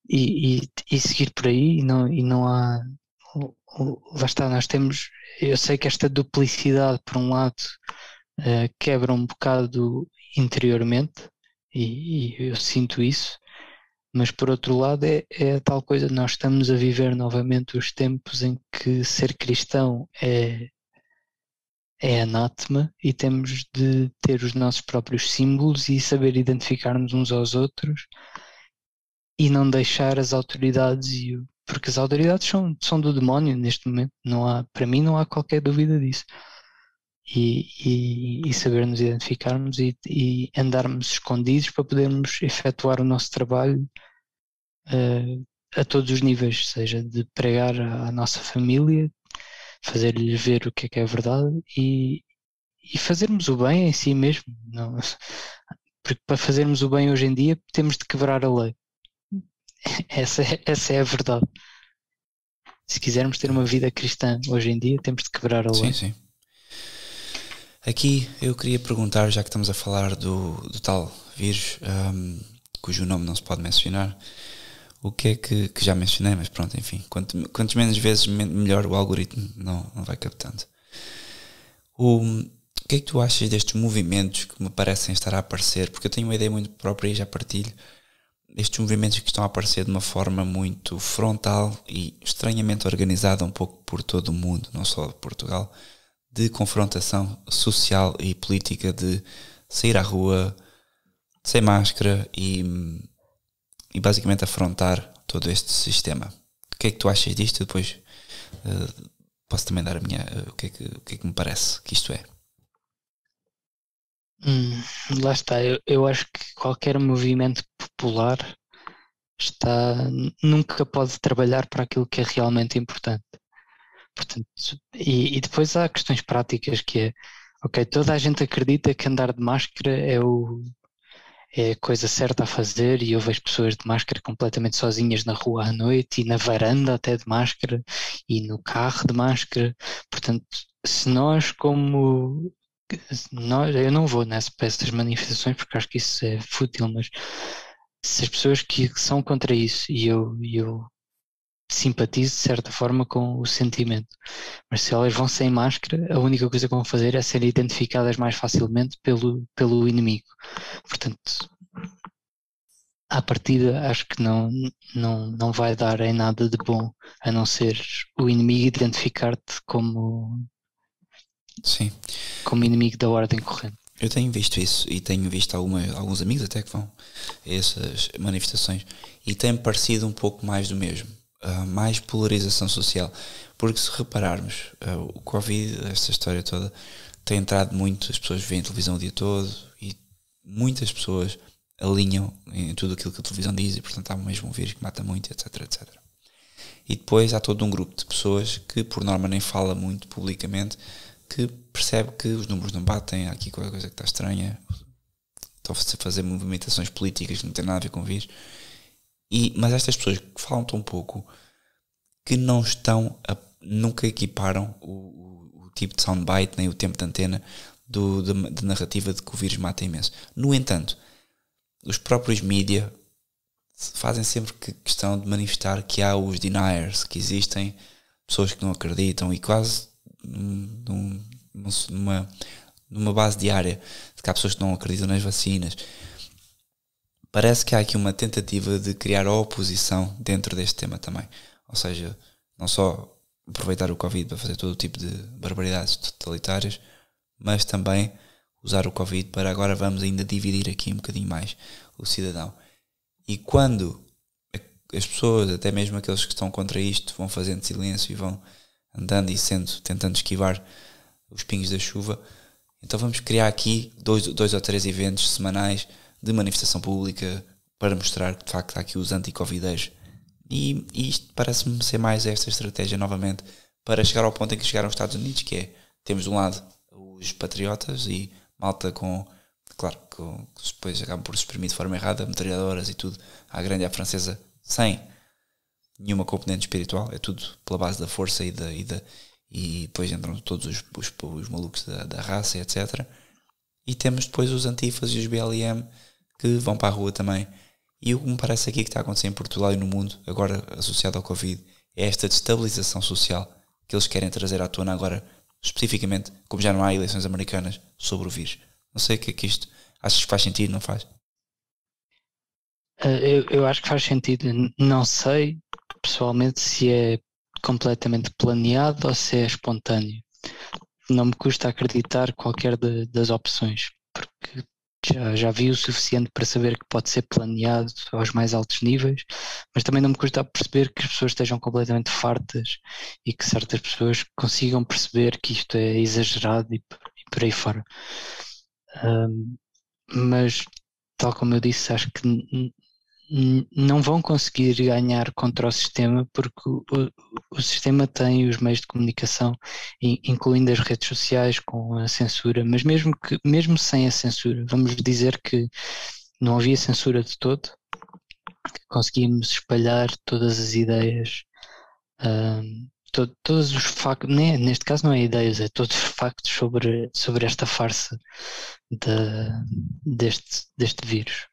e, e, e seguir por aí e não, e não há lá está, nós temos eu sei que esta duplicidade por um lado uh, quebra um bocado interiormente e, e, eu sinto isso mas por outro lado é, é tal coisa, nós estamos a viver novamente os tempos em que ser cristão é é anátema e temos de ter os nossos próprios símbolos e saber identificar-nos uns aos outros e não deixar as autoridades e porque as autoridades são, são do demónio neste momento, não há, para mim não há qualquer dúvida disso. E, e, e saber nos identificarmos e, e, andarmos escondidos para podermos efetuar o nosso trabalho uh, a todos os níveis, seja de pregar à nossa família, fazer-lhe ver o que é que é verdade e, e fazermos o bem em si mesmo. Não, [LAUGHS] porque para fazermos o bem hoje em dia temos de quebrar a lei. [LAUGHS] Essa é, essa é a verdade. Se quisermos ter uma vida cristã hoje em dia, temos de quebrar a lei. Sim, sim. Aqui eu queria perguntar, já que estamos a falar do, do tal vírus, um, cujo nome não se pode mencionar, o que é que, que já mencionei, mas pronto, enfim, quanto, quantos menos vezes melhor o algoritmo não, não vai captando. O, o que é que tu achas destes movimentos que me parecem estar a aparecer? Porque eu tenho uma ideia muito própria e já partilho. Estes movimentos que estão a aparecer de uma forma muito frontal e estranhamente organizada um pouco por todo o mundo, não só Portugal, de confrontação social e política, de sair à rua sem máscara e, e basicamente afrontar todo este sistema. O que é que tu achas disto? Depois uh, posso também dar a minha. Uh, o, que é que, o que é que me parece que isto é? Hum, lá está, eu, eu acho que qualquer movimento popular está nunca pode trabalhar para aquilo que é realmente importante. Portanto, e, e, depois há questões práticas que é, ok, toda a gente acredita que andar de máscara é, o, é a coisa certa a fazer e eu vejo pessoas de máscara completamente sozinhas na rua à noite e na varanda até de máscara e no carro de máscara. Portanto, se nós como nós, eu não vou nessa essas manifestações porque acho que isso é fútil, mas se as pessoas que são contra isso e eu, eu simpatizo de certa forma com o sentimento. Mas se elas vão sem máscara, a única coisa que vão fazer é ser identificadas mais facilmente pelo, pelo inimigo. Portanto, à partida, acho que não, não, não vai dar em nada de bom, a não ser o inimigo identificar-te como, Sim. como inimigo da ordem corrente. Eu tenho visto isso e tenho visto alguma, alguns amigos até que vão a essas manifestações e tem parecido um pouco mais do mesmo uh, mais polarização social. Porque se repararmos, uh, o Covid, esta história toda, tem entrado muito, as pessoas veem televisão o dia todo e muitas pessoas alinham em tudo aquilo que a televisão diz e portanto há mesmo um vírus que mata muito, etc, etc. E depois há todo um grupo de pessoas que por norma nem fala muito publicamente, que percebe que os números não batem, há aqui qualquer coisa que está estranha, estão a fazer movimentações políticas que não têm nada a ver com vírus e, mas estas pessoas que falam tão pouco que não estão a, nunca equiparam o, o, o, tipo de soundbite nem o tempo de antena do, de, de, narrativa de que o vírus mata imenso. No entanto, os próprios mídia fazem sempre que questão de manifestar que há os deniers, que existem pessoas que não acreditam e quase num, numa, numa base diária de que há pessoas que não acreditam nas vacinas parece que há aqui uma tentativa de criar oposição dentro deste tema também. Ou seja, não só aproveitar o Covid para fazer todo o tipo de barbaridades totalitárias, mas também usar o Covid para agora vamos ainda dividir aqui um bocadinho mais o cidadão. E quando as pessoas, até mesmo aqueles que estão contra isto, vão fazendo silêncio e vão andando e sendo, tentando esquivar os pingos da chuva, então vamos criar aqui dois, dois ou três eventos semanais de manifestação pública para mostrar que de facto há aqui os anti-covideiros. E, e isto parece-me ser mais esta estratégia novamente para chegar ao ponto em que chegaram os Estados Unidos, que é temos de um lado os patriotas e malta com, claro, que depois acabam por se exprimir de forma errada, metralhadoras e tudo, à grande à francesa, sem nenhuma componente espiritual, é tudo pela base da força e da, e, da, e depois entram todos os, os, os malucos da, da raça, etc. E temos depois os antifas e os BLM que vão para a rua também. E o que me parece aqui que está a acontecer em Portugal e no mundo, agora associado ao Covid, é esta destabilização social que eles querem trazer à tona agora, especificamente, como já não há eleições americanas, sobre o vírus. Não sei o que é que isto. Achas que faz sentido, não faz? Eh, eu, eu acho que faz sentido. Não sei, pessoalmente, se é completamente planeado ou se é espontâneo. Não me custa acreditar qualquer de, das opções, porque já, já vi o suficiente para saber que pode ser planeado aos mais altos níveis, mas também não me custa perceber que as pessoas estejam completamente fartas e que certas pessoas consigam perceber que isto é exagerado e, e por aí fora. Um, mas, tal como eu disse, acho que não vão conseguir ganhar contra o sistema porque o sistema tem os meios de comunicação, incluindo as redes sociais com a censura, mas mesmo, que, mesmo sem a censura, vamos dizer que não havia censura de todo, conseguimos espalhar todas as ideias, um, to, todos os factos, neste caso não é ideias, é todos os factos sobre, sobre esta farsa de, deste, deste vírus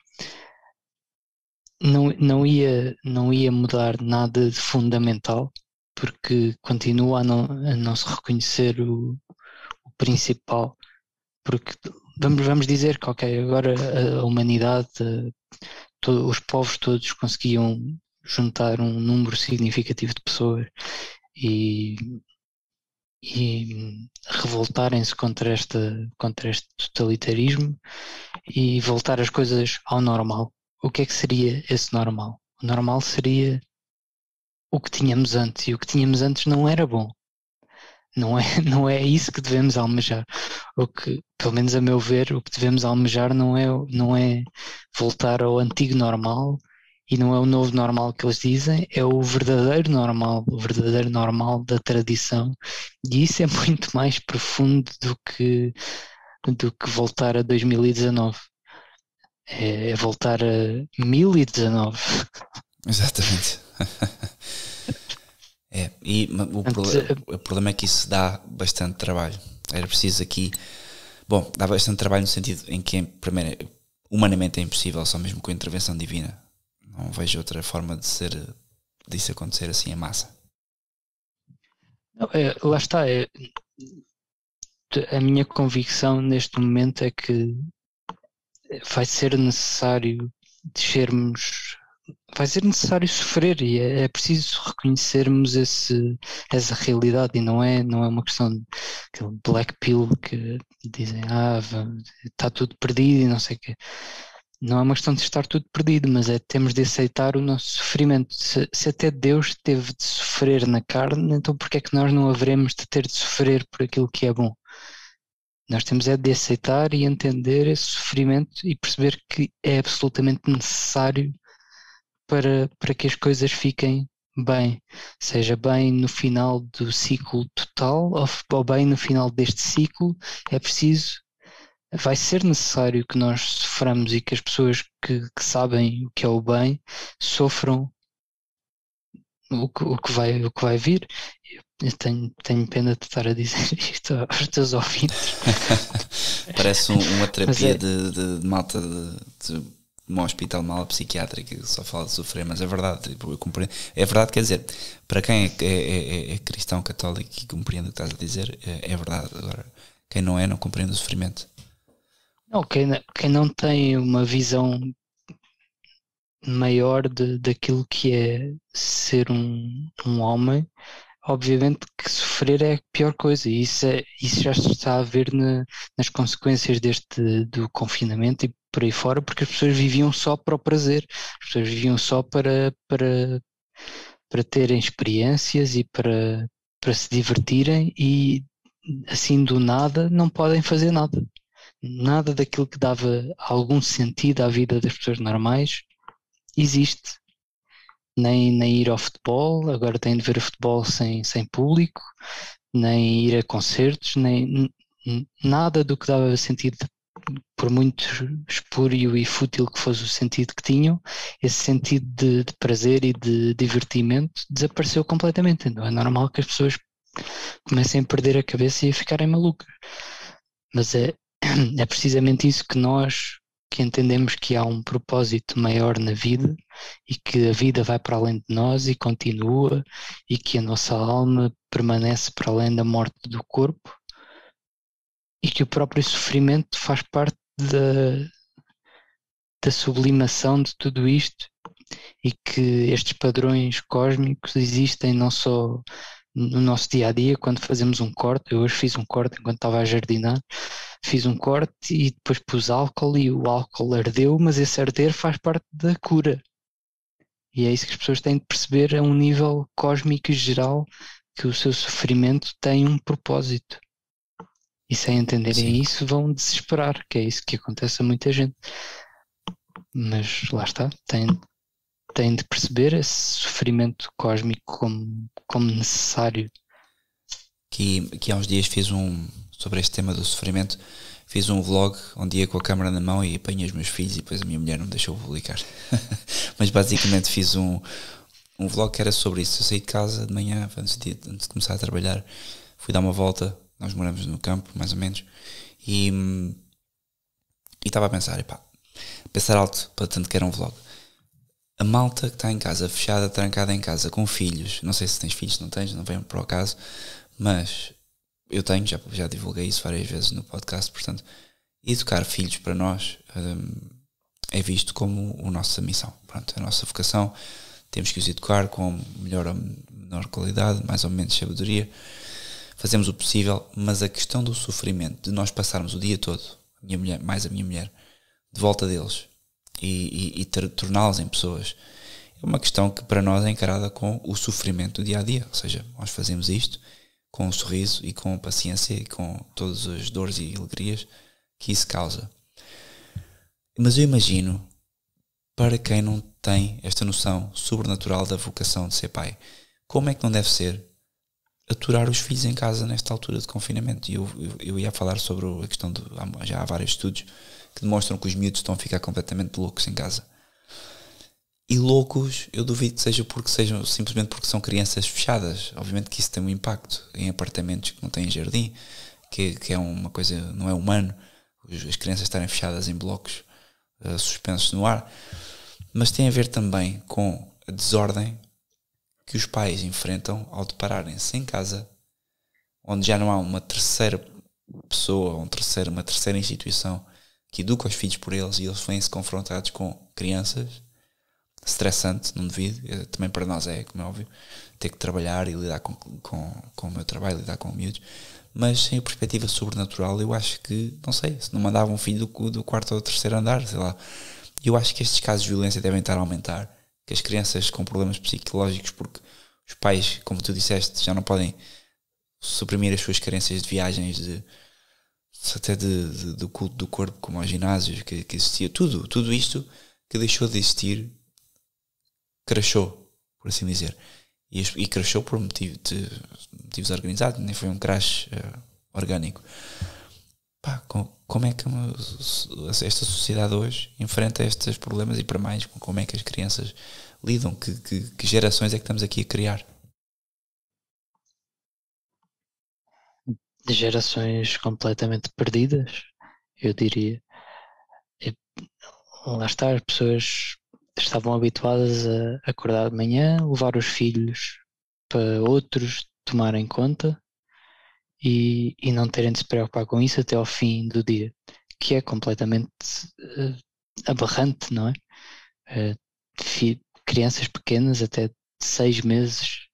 não, não, ia, não ia mudar nada de fundamental, porque continua a não, a não se reconhecer o, o principal. Porque vamos, vamos dizer que, ok, agora a, humanidade, todo, os povos todos conseguiam juntar um número significativo de pessoas e, e revoltarem-se contra, esta, contra este totalitarismo e voltar as coisas ao normal o que é que seria esse normal? O normal seria o que tínhamos antes, e o que tínhamos antes não era bom. Não é, [LAUGHS] não é isso que devemos almejar. O que, pelo menos a meu ver, o que devemos almejar não é, não é voltar ao antigo normal e não é o novo normal que eles dizem, é o verdadeiro normal, o verdadeiro normal da tradição. E isso é [LAUGHS] muito mais profundo do que, do que voltar a 2019 é, é voltar a 1019. Exatamente. [LAUGHS] é, e o, problema, o problema é que isso dá bastante trabalho. Era preciso aqui. Bom, dá bastante trabalho no sentido em que, primeiro, humanamente é impossível, só mesmo com a intervenção divina. Não vejo outra forma de ser disso acontecer assim em massa. Não, é, lá está. É, a minha convicção neste momento é que vai ser necessário descermos, vai ser necessário sofrer e é, é, preciso reconhecermos esse, essa realidade e não é, não é uma questão de black pill que dizem ah, está tudo perdido e não sei o quê. Não é uma questão de estar tudo perdido, mas é temos de aceitar o nosso sofrimento. Se, se até Deus teve de sofrer na carne, então por que é que nós não haveremos de ter de sofrer por aquilo que é bom? Nós temos é de aceitar e entender esse sofrimento e perceber que é absolutamente necessário para, para que as coisas fiquem bem, seja bem no final do ciclo total ou, ou bem no final deste ciclo, é preciso, vai ser necessário que nós soframos e que as pessoas que, que sabem o que é o bem sofram o que, o que, vai, o que vai vir. Eu tenho, tenho pena de estar a dizer [LAUGHS] isto aos teus ouvintes. [LAUGHS] Parece um, uma terapia é... de, de, de, malta de, de um hospital de mala psiquiátrica que só fala de sofrer, mas é verdade, tipo, eu compreendo. É verdade, quer dizer, para quem é, é, é, é cristão católico e compreende o que estás a dizer, é, é, verdade. Agora, quem não é, não compreende o sofrimento. Não, quem, quem não tem uma visão maior de, daquilo que é ser um, um homem, obviamente que sofrer é a pior coisa e isso, é, isso já se está a ver na, nas consequências deste do confinamento e por aí fora, porque as pessoas viviam só para o prazer, as pessoas viviam só para, para, para terem experiências e para, para se divertirem e assim do nada não podem fazer nada. Nada daquilo que dava algum sentido à vida das pessoas normais existe. Nem, nem ir ao futebol, agora têm de ver o futebol sem, sem público, nem ir a concertos, nem nada do que dava sentido, por muito espúrio e fútil que fosse o sentido que tinham, esse sentido de, de prazer e de divertimento desapareceu completamente. Então é normal que as pessoas comecem a perder a cabeça e a ficarem malucas. Mas é, [CLEARS THROAT] é precisamente isso que nós, que entendemos que há um propósito maior na vida e que a vida vai para além de nós e continua e que a nossa alma permanece para além da morte do corpo e que o próprio sofrimento faz parte da, da sublimação de tudo isto e que estes padrões cósmicos existem não só no nosso dia a dia, quando fazemos um corte, eu hoje fiz um corte enquanto estava a jardinar, fiz um corte e depois pus álcool e o álcool ardeu, mas esse arder faz parte da cura. E é isso que as pessoas têm de perceber a um nível cósmico e geral que o seu sofrimento tem um propósito. E sem entenderem Sim. isso vão desesperar, que é isso que acontece a muita gente. Mas lá está, tem, têm de perceber esse sofrimento cósmico como, como necessário. Que, que há uns dias fiz um sobre este tema do sofrimento. Fiz um vlog um dia com a câmera na mão e apanhei os meus filhos e depois a minha mulher não me deixou publicar. [LAUGHS] Mas basicamente fiz um, um vlog que era sobre isso. Eu saí de casa de manhã, antes de, antes de começar a trabalhar, fui dar uma volta. Nós moramos no campo, mais ou menos, e estava a pensar, epá, pensar alto, para tanto que era um vlog. A malta que está em casa, fechada, trancada em casa, com filhos, não sei se tens filhos, não tens, não vem para o caso, mas eu tenho, já, já divulguei isso várias vezes no podcast, portanto, educar filhos para nós um, é visto como a nossa missão, pronto, a nossa vocação, temos que os educar com melhor ou menor qualidade, mais ou menos sabedoria, fazemos o possível, mas a questão do sofrimento, de nós passarmos o dia todo, minha mulher, mais a minha mulher, de volta deles e, e, e torná-los em pessoas, é uma questão que para nós é encarada com o sofrimento do dia a dia. Ou seja, nós fazemos isto com um sorriso e com paciência e com todas as dores e alegrias que isso causa. Mas eu imagino, para quem não tem esta noção sobrenatural da vocação de ser pai, como é que não deve ser aturar os filhos em casa nesta altura de confinamento? E eu, eu, eu ia falar sobre a questão de. Já há vários estudos que demonstram que os miúdos estão a ficar completamente loucos em casa. E loucos, eu duvido que seja porque sejam simplesmente porque são crianças fechadas. Obviamente que isso tem um impacto em apartamentos que não têm jardim, que, que é uma coisa, não é humano, as crianças estarem fechadas em blocos uh, suspensos no ar. Mas tem a ver também com a desordem que os pais enfrentam ao depararem-se em casa, onde já não há uma terceira pessoa, um terceiro, uma terceira instituição que educa os filhos por eles e eles vêm-se confrontados com crianças. Estressante, não devido, eh, também para nós é, como é óbvio, ter que trabalhar e lidar com, com, com o meu trabalho, lidar com miúdos, mas sem a perspectiva sobrenatural, eu acho que, não sei, se não mandava um filho do, do quarto ou do terceiro andar, sei lá, eu acho que estes casos de violência devem estar a aumentar, que as crianças com problemas psicológicos, porque os pais, como tu disseste, já não podem suprimir as suas carências de viagens, de, até de, de, do culto do corpo, como aos ginásios que, que existia, tudo, tudo isto que deixou de existir, crashou, por assim dizer. E, e crashou por motivo de, motivos organizados, nem foi um crash uh, orgânico. Pá, com, como é que uma, esta sociedade hoje enfrenta estes problemas e para mais, como é que as crianças lidam? Que, que, que gerações é que estamos aqui a criar? De gerações completamente perdidas, eu diria. E, lá está, as pessoas estavam habituadas a acordar de manhã, levar os filhos para outros tomarem conta e, e não terem de se preocupar com isso até ao fim do dia, que é completamente uh, aberrante, não é? Uh, crianças pequenas, até seis meses,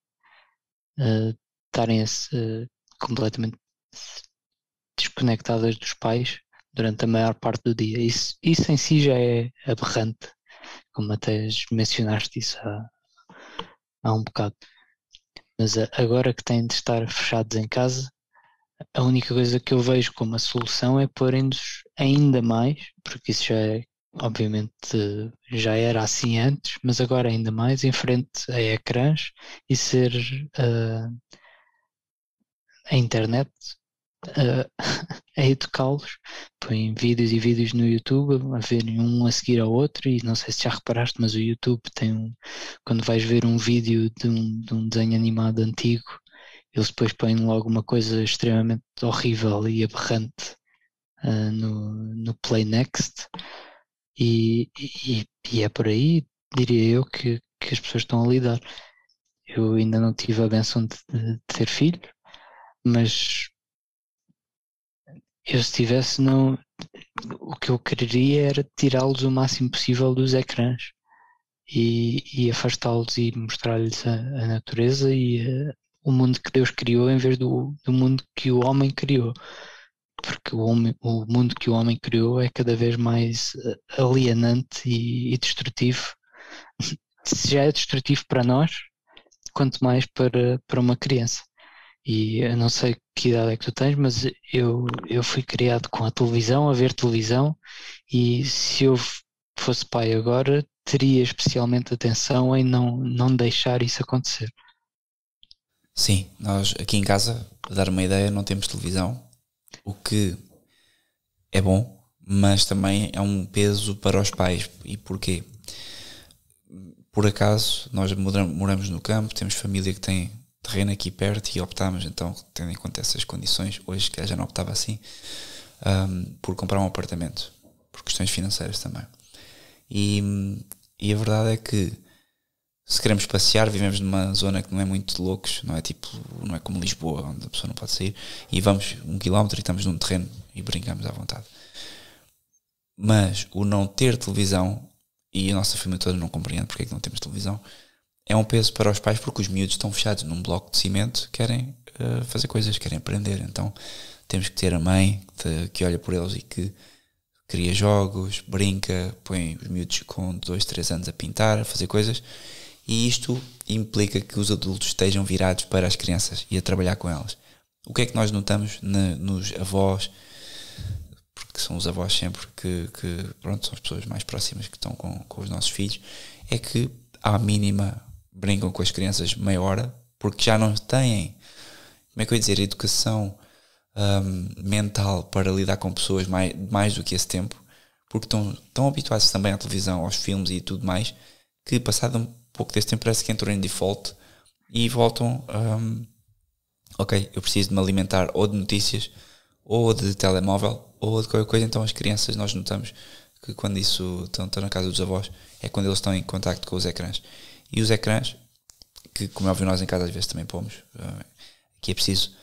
uh, estarem completamente desconectadas dos pais durante a maior parte do dia. Isso, isso em si já é aberrante, como até mencionaste isso há, há um bocado. Mas agora que têm de estar fechados em casa, a única coisa que eu vejo como a solução é porem-nos ainda mais, porque isso já é, obviamente, já era assim antes, mas agora ainda mais em frente a ecrãs e ser uh, a internet uh, a [LAUGHS] educá-los. Põem vídeos e vídeos no YouTube, a verem um a seguir ao outro, e não sei se já reparaste, mas o YouTube tem um. Quando vais ver um vídeo de um, de um desenho animado antigo, eles depois põem logo uma coisa extremamente horrível e aberrante uh, no, no Play Next. E, e, e, é por aí, diria eu, que, que as pessoas estão a lidar. Eu ainda não tive a benção de, de ter filho, mas eu se tivesse não o que eu quereria era tirá-los o máximo possível dos ecrãs e, e afastá-los e mostrar-lhes a, a, natureza e a, o mundo que Deus criou em vez do, do mundo que o homem criou. Porque o, homem, o mundo que o homem criou é cada vez mais eh, alienante e, e destrutivo. [LAUGHS] Se já é destrutivo para nós quanto mais para, para uma criança e eu não sei que idade é que tu tens, mas eu, eu fui criado com a televisão, a ver televisão, e se eu fosse pai agora, teria especialmente atenção em não, não deixar isso acontecer. Sim, nós aqui em casa, para dar uma ideia, não temos televisão, o que é bom, mas também é um peso para os pais. E porquê? Por acaso, nós moramos no campo, temos família que tem terreno aqui perto e optámos, então, tendo em conta essas condições, hoje que já não optava assim, um, por comprar um apartamento, por questões financeiras também. E, e a verdade é que se queremos passear, vivemos numa zona que não é muito de loucos, não é tipo, não é como Lisboa, onde a pessoa não pode sair, e vamos um quilómetro e estamos num terreno e brincamos à vontade. Mas o não ter televisão, e a nossa família toda não compreende porque é que não temos televisão, é um peso para os pais porque os miúdos estão fechados num bloco de cimento, querem uh, fazer coisas, querem aprender. Então temos que ter a mãe que, que olha por eles e que cria jogos, brinca, põe os miúdos com 2, 3 anos a pintar, a fazer coisas. E isto implica que os adultos estejam virados para as crianças e a trabalhar com elas. O que é que nós notamos na, nos avós, porque são os avós sempre que, que, pronto, são as pessoas mais próximas que estão com, com os nossos filhos, é que à mínima brincam com as crianças meia hora, porque já não têm, como é que eu ia dizer, educação um, mental para lidar com pessoas mais, mais do que esse tempo, porque estão tão habituados também à televisão, aos filmes e tudo mais, que passado um pouco desse tempo parece que entram em default e voltam. Um, ok, eu preciso de me alimentar ou de notícias, ou de telemóvel, ou de qualquer coisa. Então as crianças nós notamos que quando isso estão, estão na casa dos avós é quando eles estão em contacto com os ecrãs. E os ecrãs, que como é óbvio nós em casa às vezes também pomos, uh, que é preciso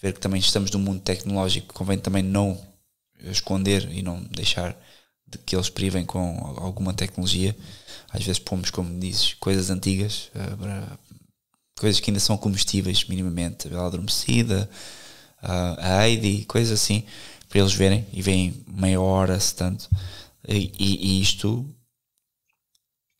ver que também estamos num mundo tecnológico, convém também não esconder e não deixar de que eles privem com alguma tecnologia. Às vezes pomos, como dizes, coisas antigas, uh, coisas que ainda são comestíveis minimamente, a Bela Adormecida, uh, a Heidi, coisas assim, para eles verem e veem meia hora, se tanto. E, e, e isto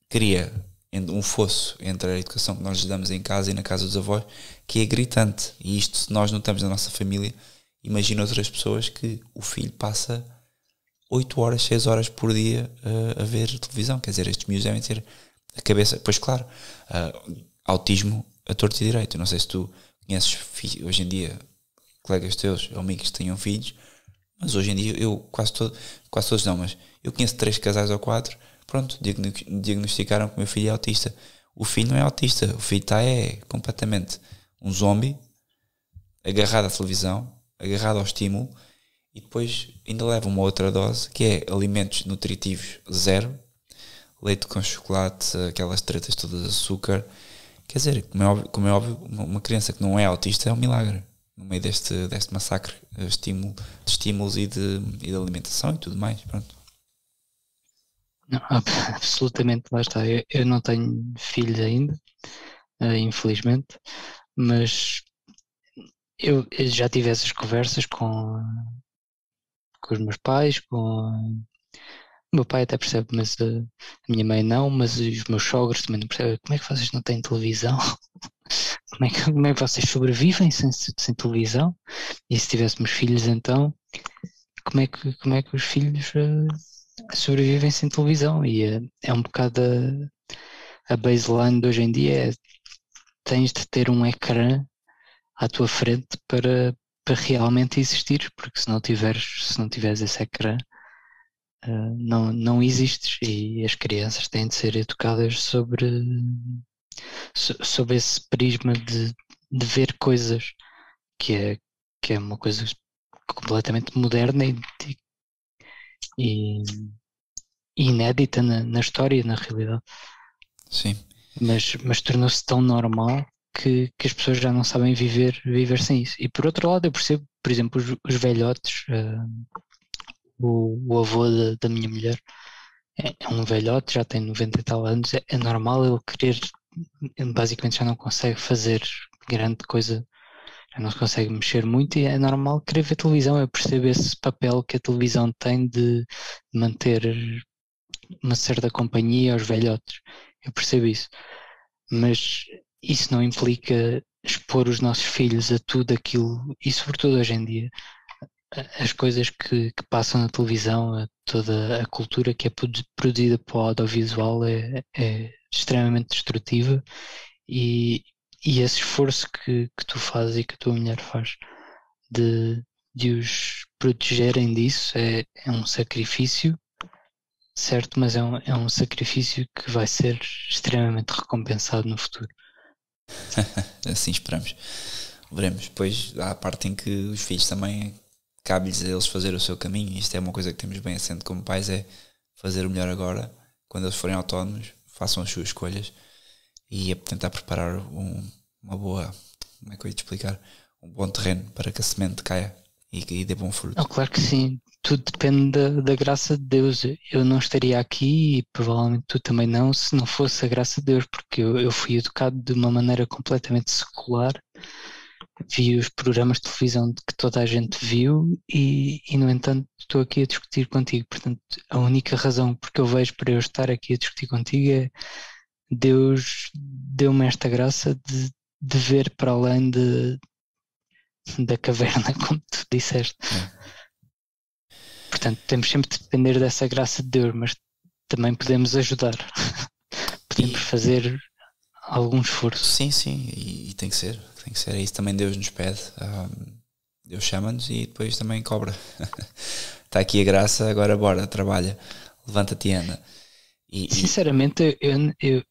cria um fosso entre a educação que nós lhes damos em casa e na casa dos avós que é gritante. E isto, se nós notamos na nossa família, imagina outras pessoas que o filho passa 8 horas, 6 horas por dia uh, a ver televisão. Quer dizer, estes miúdos devem ter a cabeça. Pois, claro, uh, autismo a torto e direito. não sei se tu conheces hoje em dia colegas teus ou amigos que tenham filhos, mas hoje em dia eu quase, todo, quase todos não, mas eu conheço três casais ou quatro pronto, diagnosticaram que o meu filho é autista. O filho não é autista, o filho está é completamente um zombie, agarrado à televisão, agarrado ao estímulo, e depois ainda leva uma outra dose, que é alimentos nutritivos zero, leite com chocolate, aquelas tretas todas de açúcar. Quer dizer, como é óbvio, como é óbvio uma criança que não é autista é um milagre no meio deste, deste massacre de, estímulo, de estímulos e de, e de alimentação e tudo mais. Pronto. Não, [LAUGHS] absolutamente, lá está. Eu, eu não tenho filhos ainda, uh, infelizmente, mas eu, eu, já tive essas conversas com, com os meus pais, com o meu pai até percebe, mas a, a minha mãe não, mas os meus sogros também não percebem. Como é que vocês não têm televisão? [LAUGHS] como, é que, como é que vocês sobrevivem sem, sem televisão? E se tivéssemos filhos então, como é que, como é que os filhos uh, sobrevivem sem televisão. E é, é um bocado a, a, baseline de hoje em dia é tens de ter um ecrã à tua frente para, para realmente existir, porque se não tiveres, se não tiveres esse ecrã uh, não, não existes. E as crianças têm de ser educadas sobre, sobre esse prisma de, de ver coisas que é, que é uma coisa completamente moderna e, inédita na, na história, na realidade. Sim. Mas, mas tornou-se tão normal que, que as pessoas já não sabem viver, viver sem isso. E por outro lado, eu percebo, por exemplo, os, os velhotes, uh, o, o avô da, da minha mulher é, é, um velhote, já tem 90 e tal anos, é, é normal ele querer, basicamente já não consegue fazer grande coisa não se consegue mexer muito e é normal querer ver televisão. Eu percebo esse papel que a televisão tem de manter uma certa companhia aos velhotes. Eu percebo isso. Mas isso não implica expor os nossos filhos a tudo aquilo, e sobretudo hoje em dia, as coisas que, que, passam na televisão, toda a cultura que é produzida para o audiovisual é, é extremamente destrutiva e, e esse esforço que, que tu fazes e que a tua mulher faz de, de os protegerem disso é, é um sacrifício, certo, mas é um, é um sacrifício que vai ser extremamente recompensado no futuro. [LAUGHS] assim esperamos. Veremos. Depois há a parte em que os filhos também cabe-lhes a eles fazer o seu caminho. Isto é uma coisa que temos bem assente como pais, é fazer o melhor agora, quando eles forem autónomos, façam as suas escolhas e é tentar preparar um, uma boa, como é que eu ia te explicar, um bom terreno para que a semente caia e, e dê bom fruto. Oh, claro que sim, tudo depende da, da, graça de Deus. Eu não estaria aqui e provavelmente tu também não se não fosse a graça de Deus, porque eu, eu fui educado de uma maneira completamente secular vi os programas de televisão que toda a gente viu e, e, no entanto estou aqui a discutir contigo. Portanto, a única razão porque eu vejo para eu estar aqui a discutir contigo é Deus deu-me esta graça de, de ver para além de, da caverna, [LAUGHS] como tu disseste. É. Portanto, temos sempre de depender dessa graça de Deus, mas também podemos ajudar. [LAUGHS] podemos e... fazer algum esforço. Sim, sim, e, e, tem que ser, tem que ser. É isso também Deus nos pede. Um, Deus chama-nos e depois também cobra. Está [LAUGHS] aqui a graça, agora bora, trabalha, levanta-te e anda. E, Sinceramente, eu, eu,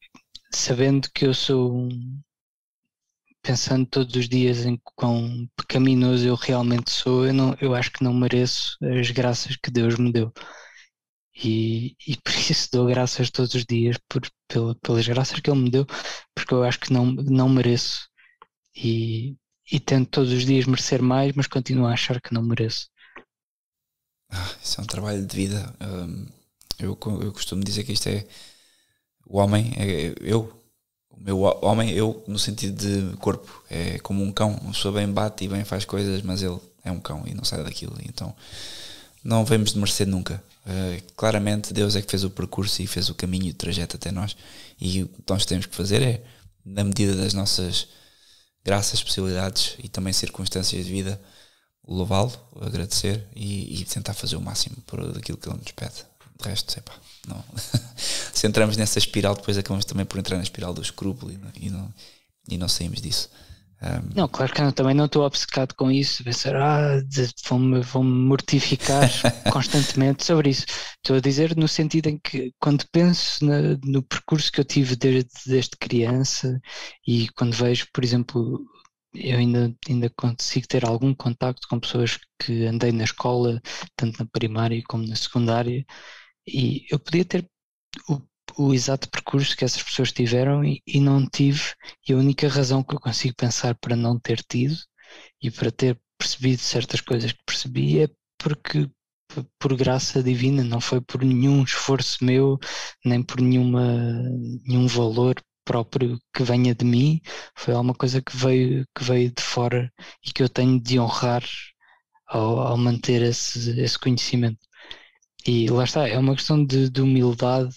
sabendo que eu sou pensando todos os dias em quão pecaminoso eu realmente sou, eu, não, eu acho que não mereço as graças que Deus me deu. E, e [LAUGHS] por isso dou graças todos os dias por, pela, pelas graças que Ele me deu, porque eu acho que não, não mereço. E, e tento todos os dias merecer mais, mas continuo a achar que não mereço. Ah, isso é um trabalho de vida. Um, eu, eu costumo dizer que isto é o homem, é eu, o meu homem, eu no sentido de corpo, é como um cão, uma pessoa bem bate e bem faz coisas, mas ele é um cão e não sai daquilo. Então não vemos de merecer nunca. Uh, claramente Deus é que fez o percurso e fez o caminho e o trajeto até nós. E o que nós temos que fazer é, na medida das nossas graças, possibilidades e também circunstâncias de vida, louvá-lo, agradecer e, e, tentar fazer o máximo por aquilo que ele nos pede. De resto, sei pá, não. [LAUGHS] se entramos nessa espiral, depois acabamos também por entrar na espiral do escrúpulo e não, e não, e não saímos disso. Um, não, claro que eu também não estou obcecado com isso, pensar, ah, vão-me vão -me mortificar [LAUGHS] constantemente sobre isso. Estou a dizer no sentido em que, quando penso na, no percurso que eu tive desde, desde criança e quando vejo, por exemplo, eu ainda, ainda consigo ter algum contacto com pessoas que andei na escola, tanto na primária como na secundária, e eu podia ter o, o exato percurso que essas pessoas tiveram e, e, não tive, e a única razão que eu consigo pensar para não ter tido e para ter percebido certas coisas que percebi é porque por graça divina, não foi por nenhum esforço meu, nem por nenhuma, nenhum valor próprio que venha de mim, foi alguma coisa que veio, que veio de fora e que eu tenho de honrar ao, ao manter esse, esse conhecimento. E lá está, é uma questão de, de humildade,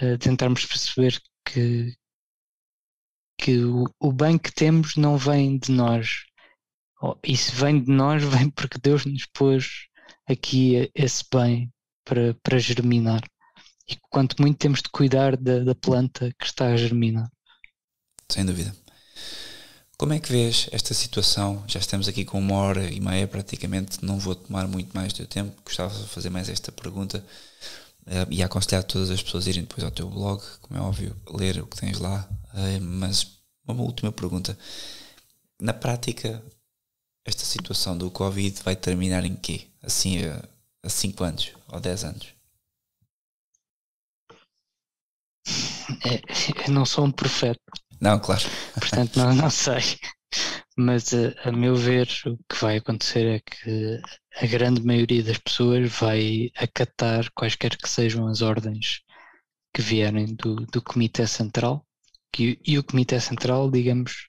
uh, tentarmos perceber que, que o, o, bem que temos não vem de nós. E se vem de nós, [LAUGHS] vem porque Deus nos pôs aqui esse bem para, para germinar. E quanto muito temos de cuidar da, da planta que está a germinar. Sem dúvida. Como é que vês esta situação? Já estamos aqui com uma hora e meia praticamente, não vou tomar muito mais do teu tempo, gostava de fazer mais esta pergunta uh, e aconselhar todas as pessoas a irem depois ao teu blog, como é óbvio, ler o que tens lá. Uh, mas uma última pergunta. Na prática, esta situação do Covid vai terminar em quê? Assim, a 5 anos ou 10 anos? É, [LAUGHS] eu não sou um profeta, não, claro. Portanto, não, não sei. Mas a, a, meu ver, o que vai acontecer é que a grande maioria das pessoas vai acatar quaisquer que sejam as ordens que vierem do, do Comitê Central. Que, e o Comitê Central, digamos,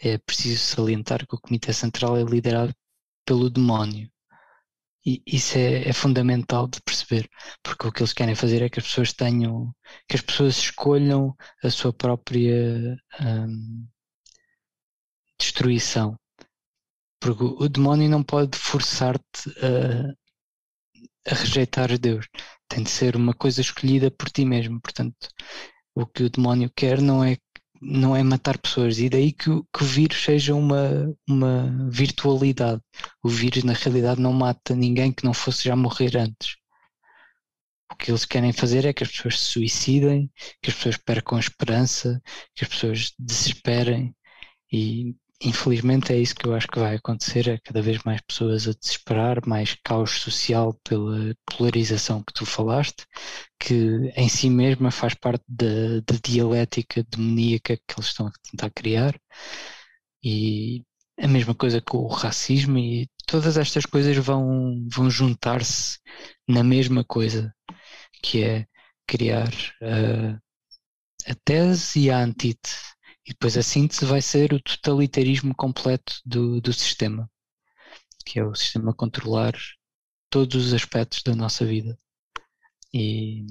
é preciso salientar que o Comitê Central é liderado pelo demónio. E isso é, é, fundamental de perceber, porque o que eles querem fazer é que as pessoas tenham, que as pessoas escolham a sua própria hum, destruição. Porque o demónio não pode forçar-te a, a rejeitar Deus. Tem de ser uma coisa escolhida por ti mesmo. Portanto, o que o demónio quer não é não é matar pessoas, e daí que, que o vírus seja uma, uma virtualidade. O vírus, na realidade, não mata ninguém que não fosse já morrer antes. O que eles querem fazer é que as pessoas se suicidem, que as pessoas percam a esperança, que as pessoas desesperem, e infelizmente é isso que eu acho que vai acontecer: é cada vez mais pessoas a desesperar, mais caos social pela polarização que tu falaste, que em si mesma faz parte da, da dialética demoníaca que eles estão a tentar criar. E a mesma coisa com o racismo, e todas estas coisas vão, vão juntar-se na mesma coisa, que é criar uh, a tese e a antítese e depois a síntese vai ser o totalitarismo completo do, do sistema, que é o sistema controlar todos os aspectos da nossa vida. E,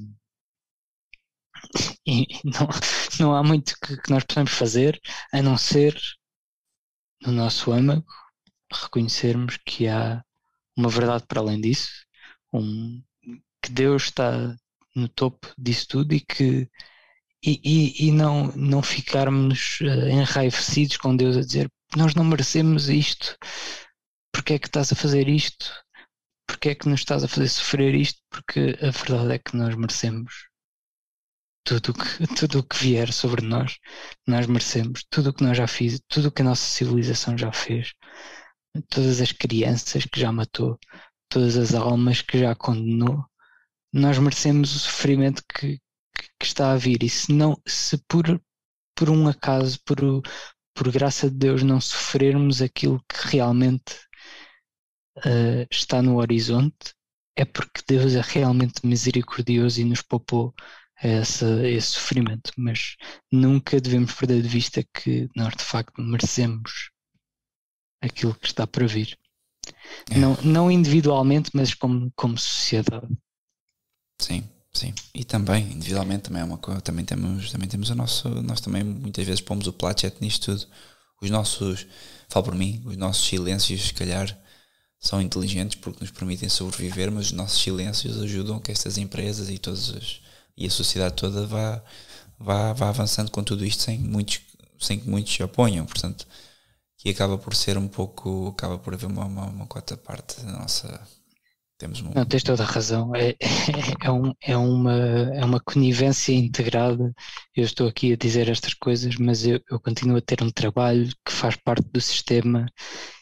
e não, não há muito que, que nós possamos fazer a não ser, no nosso âmago, reconhecermos que há uma verdade para além disso, um, que Deus está no topo disso tudo e que e, e, e não, não ficarmos uh, enraivecidos com Deus a dizer nós não merecemos isto, porque é que estás a fazer isto? Porque é que nos estás a fazer sofrer isto? Porque a verdade é que nós merecemos tudo que, [LAUGHS] tudo o que vier sobre nós, nós merecemos tudo o que nós já fizemos, tudo o que a nossa civilização já fez, todas as crianças que já matou, todas as almas que já condenou, nós merecemos o sofrimento que, que está a vir. E se, não, se por, por um acaso, por, por graça de Deus, não sofrermos aquilo que realmente uh, está no horizonte, é porque Deus é realmente misericordioso e nos poupou essa, esse sofrimento. Mas nunca devemos perder de vista que nós de facto merecemos aquilo que está para vir. É. Não, não individualmente, mas como, como sociedade. Sim. Sim, e também, individualmente, também é uma coisa, também temos, também temos o nosso, nós também muitas vezes pomos o plácet nisto tudo. Os nossos, falo por mim, os nossos silêncios, se calhar, são inteligentes porque nos permitem sobreviver, mas os nossos silêncios ajudam que estas empresas e todas as, e a sociedade toda vá, vá, vá avançando com tudo isto sem muitos, sem que muitos se oponham, portanto, que acaba por ser um pouco, acaba por haver uma, uma, uma cota parte da nossa temos um... Não, tens toda a razão. É, [LAUGHS] é, um, é, uma, é uma conivência integrada. Eu estou aqui a dizer estas coisas, mas eu, eu continuo a ter um trabalho que faz parte do sistema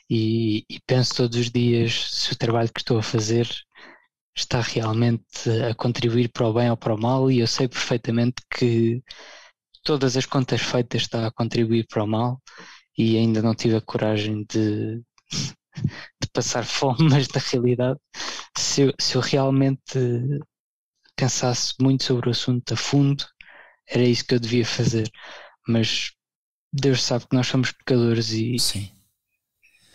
e, e penso todos os dias se o trabalho que estou a fazer está realmente a contribuir para o bem ou para o mal, e eu sei perfeitamente que todas as contas feitas está a contribuir para o mal, e ainda não tive a coragem de, de passar fome, [LAUGHS] mas na realidade, se eu, se eu realmente pensasse muito sobre o assunto a fundo, era isso que eu devia fazer. Mas Deus sabe que nós somos pecadores e Sim.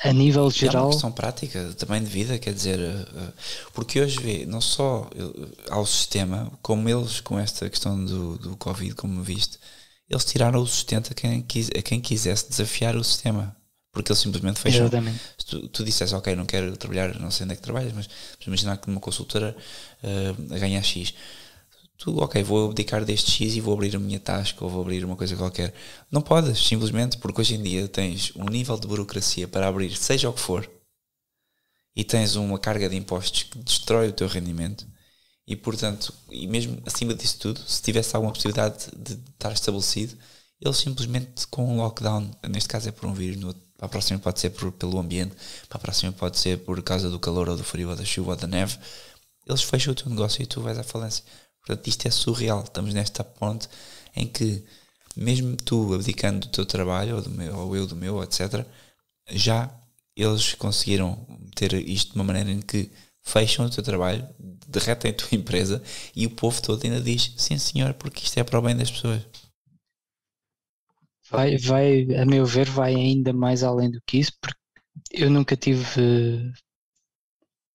a nível geral. É uma questão prática também de vida, quer dizer, eh, eh, porque hoje vê não só ao sistema, como eles com esta questão do, do Covid, como viste, eles tiraram o sustento a quem, quis, a quem quisesse desafiar o sistema porque ele simplesmente fechou. Exatamente. Se tu, tu dissesse, ok, não quero trabalhar, não sei onde é que trabalhas, mas imaginar que numa consultora uh, a ganhar X. Tu, ok, vou abdicar deste X e vou abrir a minha tasca ou vou abrir uma coisa qualquer. Não podes, simplesmente porque hoje em dia tens um nível de burocracia para abrir, seja o que for, e tens uma carga de impostos que destrói o teu rendimento. E portanto, e mesmo acima disso tudo, se tivesse alguma possibilidade de estar estabelecido, eles simplesmente com um lockdown, neste caso é por um vírus, no outro para a próxima pode ser por, pelo ambiente, para a próxima pode ser por causa do calor ou do frio ou da chuva ou da neve. Eles fecham o teu negócio e tu vais à falência. Portanto, isto é surreal. Estamos nesta ponte em que, mesmo tu abdicando do teu trabalho, ou, do meu, ou eu do meu, etc., já eles conseguiram ter isto de uma maneira em que fecham o teu trabalho, derretem a tua [LAUGHS] empresa e o povo todo ainda diz: sim, senhor, porque isto é para o bem das pessoas vai, vai, a meu ver, vai ainda mais além do que isso, porque eu nunca tive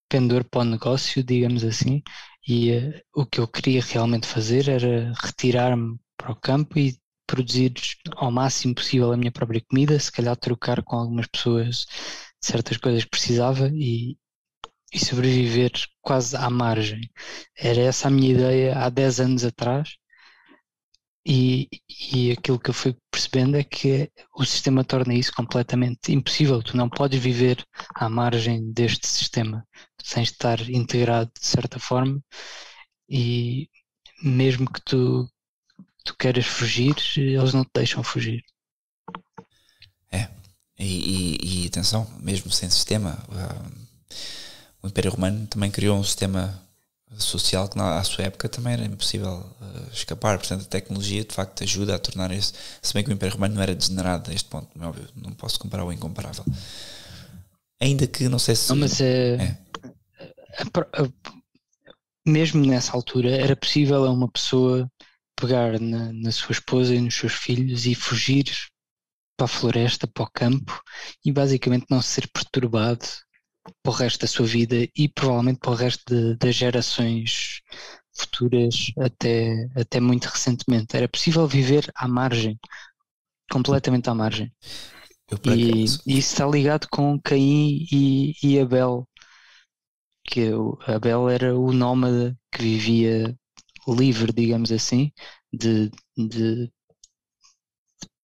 pendor para o negócio, digamos assim, e uh, o que eu queria realmente fazer era retirar-me para o campo e produzir ao máximo possível a minha própria comida, se calhar trocar com algumas pessoas certas coisas que precisava e, e sobreviver quase à margem. Era essa a minha ideia há 10 anos atrás e, e aquilo que eu fui percebendo é que o sistema torna isso completamente impossível. Tu não podes viver à margem deste sistema sem estar integrado de certa forma e mesmo que tu, tu queiras fugir, eles não te deixam fugir. É, e, e, e atenção, mesmo sem sistema, o Império Romano também criou um sistema social que na, à sua época também era impossível uh, escapar. Portanto, a tecnologia de facto ajuda a tornar esse. Se bem que o Império Romano não era degenerado a este ponto, não, é óbvio, não posso comparar o incomparável. Ainda que não sei se. Não, mas é. é. A, a, mesmo nessa altura era possível a uma pessoa pegar na, na sua esposa e nos seus filhos e fugir para a floresta, para o campo e basicamente não ser perturbado para o resto da sua vida e provavelmente para o resto das gerações futuras até, até muito recentemente. Era possível viver à margem, completamente à margem. E, isso está ligado com Caim e, e Abel, que Abel era o nómada que vivia livre, digamos assim, de, de,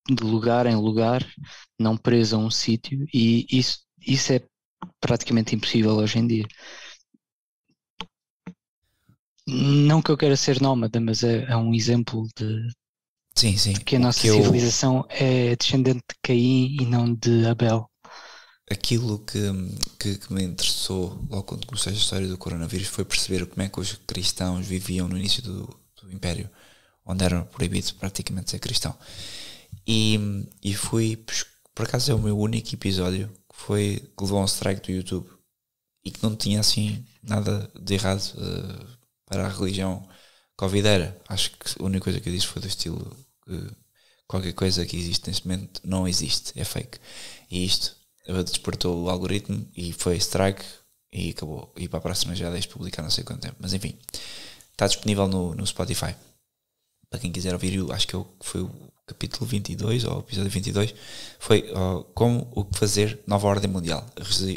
de lugar em lugar, não preso a um sítio, e isso, isso é praticamente impossível hoje em dia. Não que eu queira ser nómada, mas é, é um exemplo de, sim, sim. de que a nossa que civilização eu... é descendente de Caim e não de Abel. Aquilo que, que, que, me interessou logo quando comecei a história do coronavírus foi perceber como é que os cristãos viviam no início do, do Império, onde era proibido praticamente ser cristão. E, e fui, por acaso é o meu único episódio foi que levou um strike do YouTube e que não tinha assim nada de errado uh, para a religião covideira. Acho que a única coisa que eu disse foi do estilo que qualquer coisa que existe neste momento não existe, é fake. E isto despertou o algoritmo e foi strike e acabou. E para a próxima já deixo publicar não sei quanto tempo. Mas enfim, está disponível no, no Spotify. Para quem quiser ouvir, acho que foi o capítulo 22, ou episódio 22, foi uh, como o que fazer nova ordem mundial,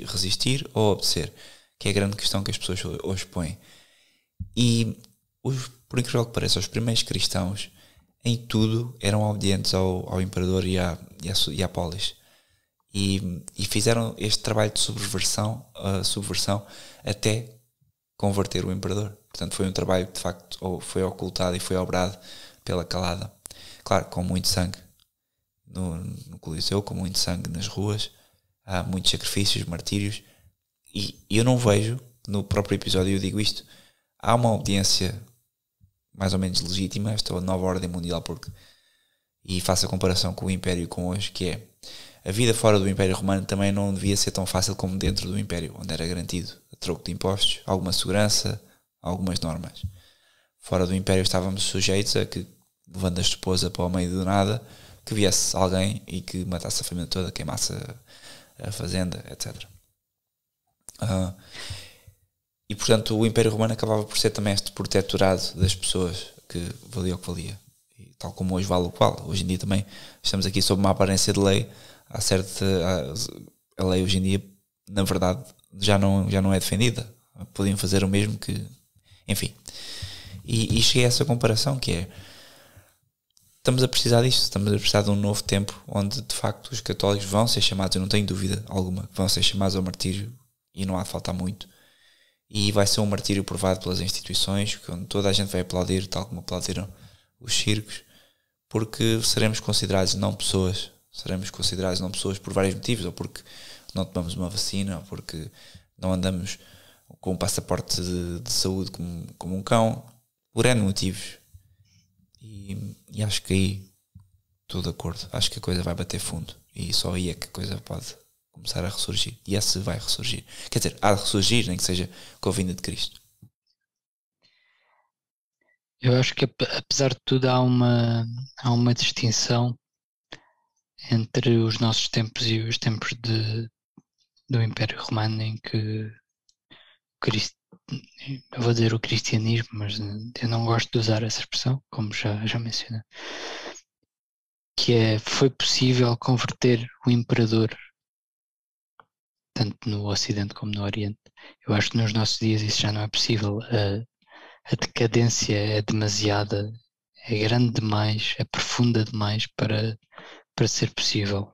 resistir ou obedecer, que é a grande questão que as pessoas hoje põem. E, os, por incrível que pareça, os primeiros cristãos em tudo eram obedientes ao, ao imperador e à, e à, e à polis. E, e, fizeram este trabalho de subversão, uh, subversão até converter o imperador. Portanto, foi um trabalho que de facto foi ocultado e foi obrado pela calada. Claro, com muito sangue. No, no Coliseu, com muito sangue nas ruas, há muitos sacrifícios, martírios, e eu não vejo, no próprio episódio eu digo isto, há uma audiência mais ou menos legítima, esta nova ordem mundial, porque, e faço a comparação com o Império com hoje, que é a vida fora do Império Romano também não devia ser tão fácil como dentro do Império, onde era garantido a troco de impostos, alguma segurança, algumas normas. Fora do Império estávamos sujeitos a que levando a esposa para o meio do nada, que viesse alguém e que matasse a família toda, queimasse a, a fazenda, etc. Uh, ah, e portanto o Império Romano acabava por ser também este protetorado das pessoas que valia o que valia. E, tal como hoje vale o qual. Hoje em dia também estamos aqui sob uma aparência de lei. Há certa, a, a lei hoje em dia, na verdade, já não, já não é defendida. Podiam fazer o mesmo que. Enfim. E, e cheguei a essa comparação que é estamos a precisar disto, estamos a precisar de um novo tempo onde de facto os católicos vão ser chamados, eu não tenho dúvida alguma, vão ser chamados ao martírio e não há de faltar muito. E vai ser um martírio provado pelas instituições, onde toda a gente vai aplaudir, tal como aplaudiram os circos, porque seremos considerados não pessoas, seremos considerados não pessoas por vários motivos, ou porque não tomamos uma vacina, ou porque não andamos com um passaporte de, de saúde como, como um cão, por N motivos e, e acho que aí estou de acordo. Acho que a coisa vai bater fundo. E só aí é que a coisa pode começar a ressurgir. E essa vai ressurgir. Quer dizer, há de ressurgir, nem que seja com a vinda de Cristo. Eu acho que apesar de tudo há uma, há uma distinção entre os nossos tempos e os tempos de, do Império Romano em que Cristo, eu vou dizer o cristianismo, mas eu não gosto de usar essa expressão, como já, já mencionei, que é, foi possível converter o imperador tanto no Ocidente como no Oriente. Eu acho que nos nossos dias isso já não é possível. A, a decadência é demasiada, é grande demais, é profunda demais para, para ser possível.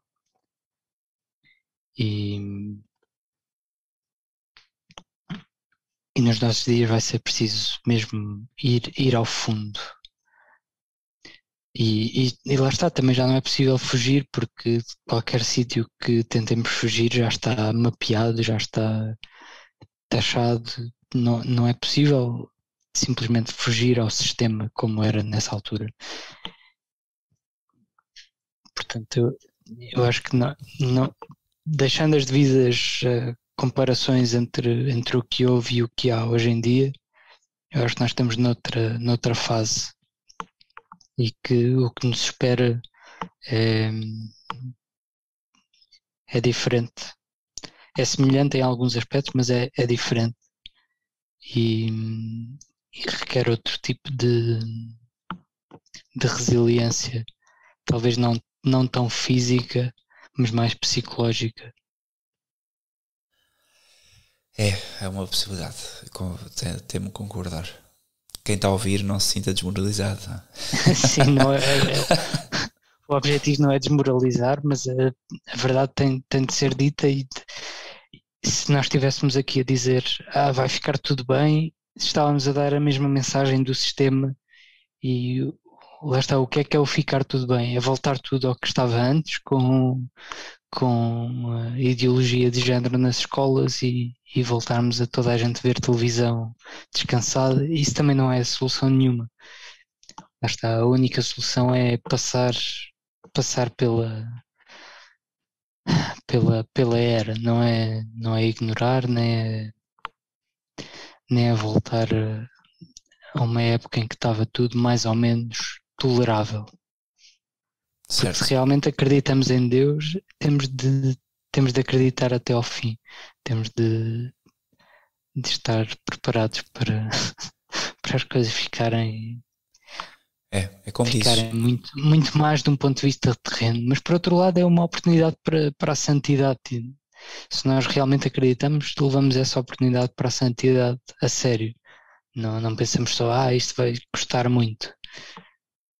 E, e nos nossos dias vai ser preciso mesmo ir, ir ao fundo. E, e, e, lá está, também já não é possível fugir, porque qualquer sítio que tentemos fugir já está mapeado, já está taxado. Não, não é possível simplesmente fugir ao sistema como era nessa altura. Portanto, eu, eu acho que não, não, deixando as devidas uh, comparações entre, entre o que houve e o que há hoje em dia, eu acho que nós estamos noutra, noutra fase e que o que nos espera é, é diferente. É semelhante em alguns aspectos, mas é, é diferente e, e requer outro tipo de, de resiliência, talvez não, não tão física, mas mais psicológica. É, é uma possibilidade. Temo concordar. Quem está a ouvir não se sinta desmoralizado. [LAUGHS] Sim, não é, é, o objetivo não é desmoralizar, mas a, a verdade tem, tem de ser dita e se nós estivéssemos aqui a dizer ah, vai ficar tudo bem, estávamos a dar a mesma mensagem do sistema e lá está, o que é que é o ficar tudo bem? É voltar tudo ao que estava antes, com, com ideologia de género nas escolas e, e voltarmos a toda a gente ver televisão descansada. Isso também não é solução nenhuma. Lá está, a única solução é passar, passar pela, pela, pela era, não é, não é ignorar, nem é, nem é voltar a uma época em que estava tudo mais ou menos tolerável. Certo. Se realmente acreditamos em Deus, temos de, temos de acreditar até ao fim. Temos de, de estar preparados para, [LAUGHS] para as coisas ficarem. É, é como ficarem muito, muito mais de um ponto de vista terreno, mas por outro lado é uma oportunidade para, para a santidade. Se nós realmente acreditamos, levamos essa oportunidade para a santidade a sério. Não, não pensamos só, ah, isto vai custar muito.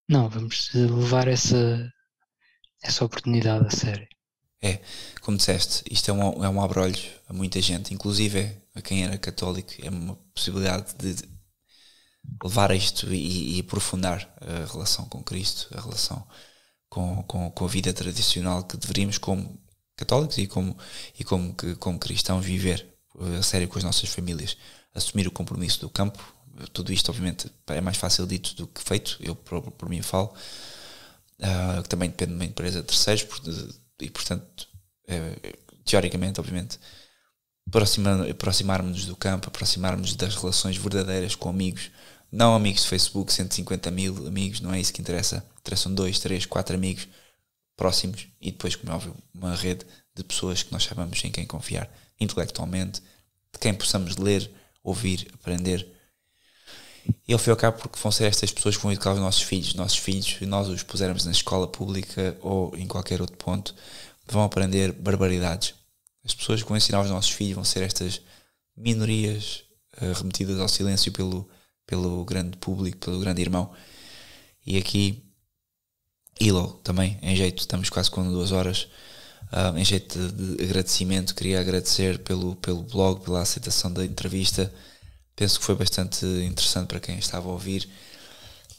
Não, vamos levar essa, essa oportunidade a sério. É, como disseste, isto é um, é um abrolho a muita gente, inclusive a quem era católico, é uma possibilidade de levar isto e, e aprofundar a relação com Cristo, a relação com, com, com, a vida tradicional que deveríamos, como católicos e como, e como, como cristãos, viver a sério com as nossas famílias, assumir o compromisso do campo, tudo isto, obviamente, é mais fácil dito do que feito, eu por, por mim falo, uh, que também depende de uma empresa de terceiros, e portanto, é, teoricamente, obviamente, aproximarmos-nos do campo, aproximarmos das relações verdadeiras com amigos, não amigos de Facebook, 150 mil amigos, não é isso que interessa. Interessam dois, três, quatro amigos próximos e depois, como é óbvio, uma rede de pessoas que nós sabemos em quem confiar intelectualmente, de quem possamos ler, ouvir, aprender e ao fim e ao cabo, porque vão ser estas pessoas que vão educar os nossos filhos. Nossos filhos, se nós os pusermos na escola pública ou em qualquer outro ponto, vão aprender barbaridades. As pessoas que vão ensinar os nossos filhos vão ser estas minorias uh, remetidas ao silêncio pelo, pelo grande público, pelo grande irmão. E aqui, Ilo também, em jeito, estamos quase com duas horas. Uh, em jeito de agradecimento, queria agradecer pelo, pelo blog, pela aceitação da entrevista Penso que foi bastante interessante para quem estava a ouvir.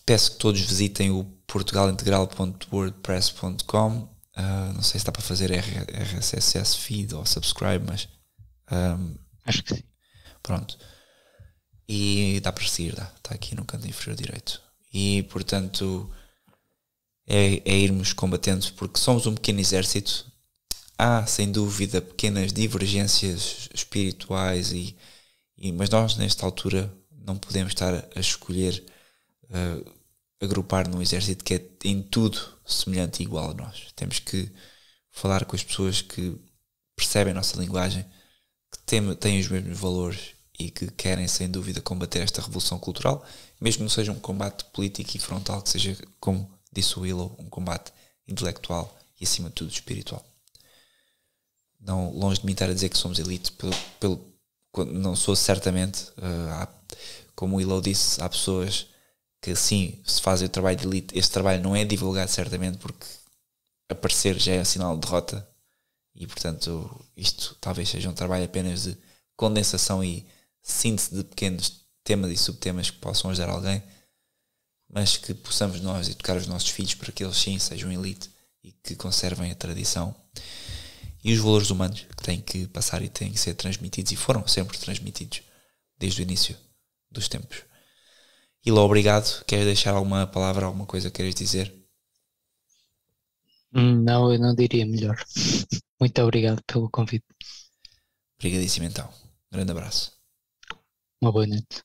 Peço que todos visitem o portugalintegral.wordpress.com. Uh, ah, não sei se dá para fazer RSS feed ou subscribe, mas um, acho que sim. Pronto. E dá para seguir, dá. Está aqui no canto inferior direito. E portanto é, é irmos combatendo, porque somos um pequeno exército. Há sem dúvida pequenas divergências espirituais e e, mas nós, nesta altura, não podemos estar a escolher uh, agrupar num exército que é em tudo semelhante e igual a nós. Temos que falar com as pessoas que percebem a nossa linguagem, que têm, têm os mesmos valores e que querem, sem dúvida, combater esta revolução cultural, mesmo que não seja um combate político e frontal, que seja, como disse o Willow, um combate intelectual e, acima de tudo, espiritual. não longe de mim estar a dizer que somos elite, pelo, pelo, não sou certamente, uh, há, como o Ilo disse, há pessoas que sim, se fazem o trabalho de elite, este trabalho não é divulgado certamente porque aparecer já é um sinal de derrota e portanto isto talvez seja um trabalho apenas de condensação e síntese de pequenos temas e subtemas que possam ajudar alguém, mas que possamos nós educar os nossos filhos para que eles sim sejam elite e que conservem a tradição e os valores humanos que têm que passar e têm que ser transmitidos e foram sempre transmitidos desde o início dos tempos. Lá, obrigado. Queres deixar alguma palavra, alguma coisa que queres dizer? Hum, não, eu não diria melhor. [LAUGHS] Muito obrigado pelo convite. Obrigadíssimo então. Um grande abraço. Uma boa noite.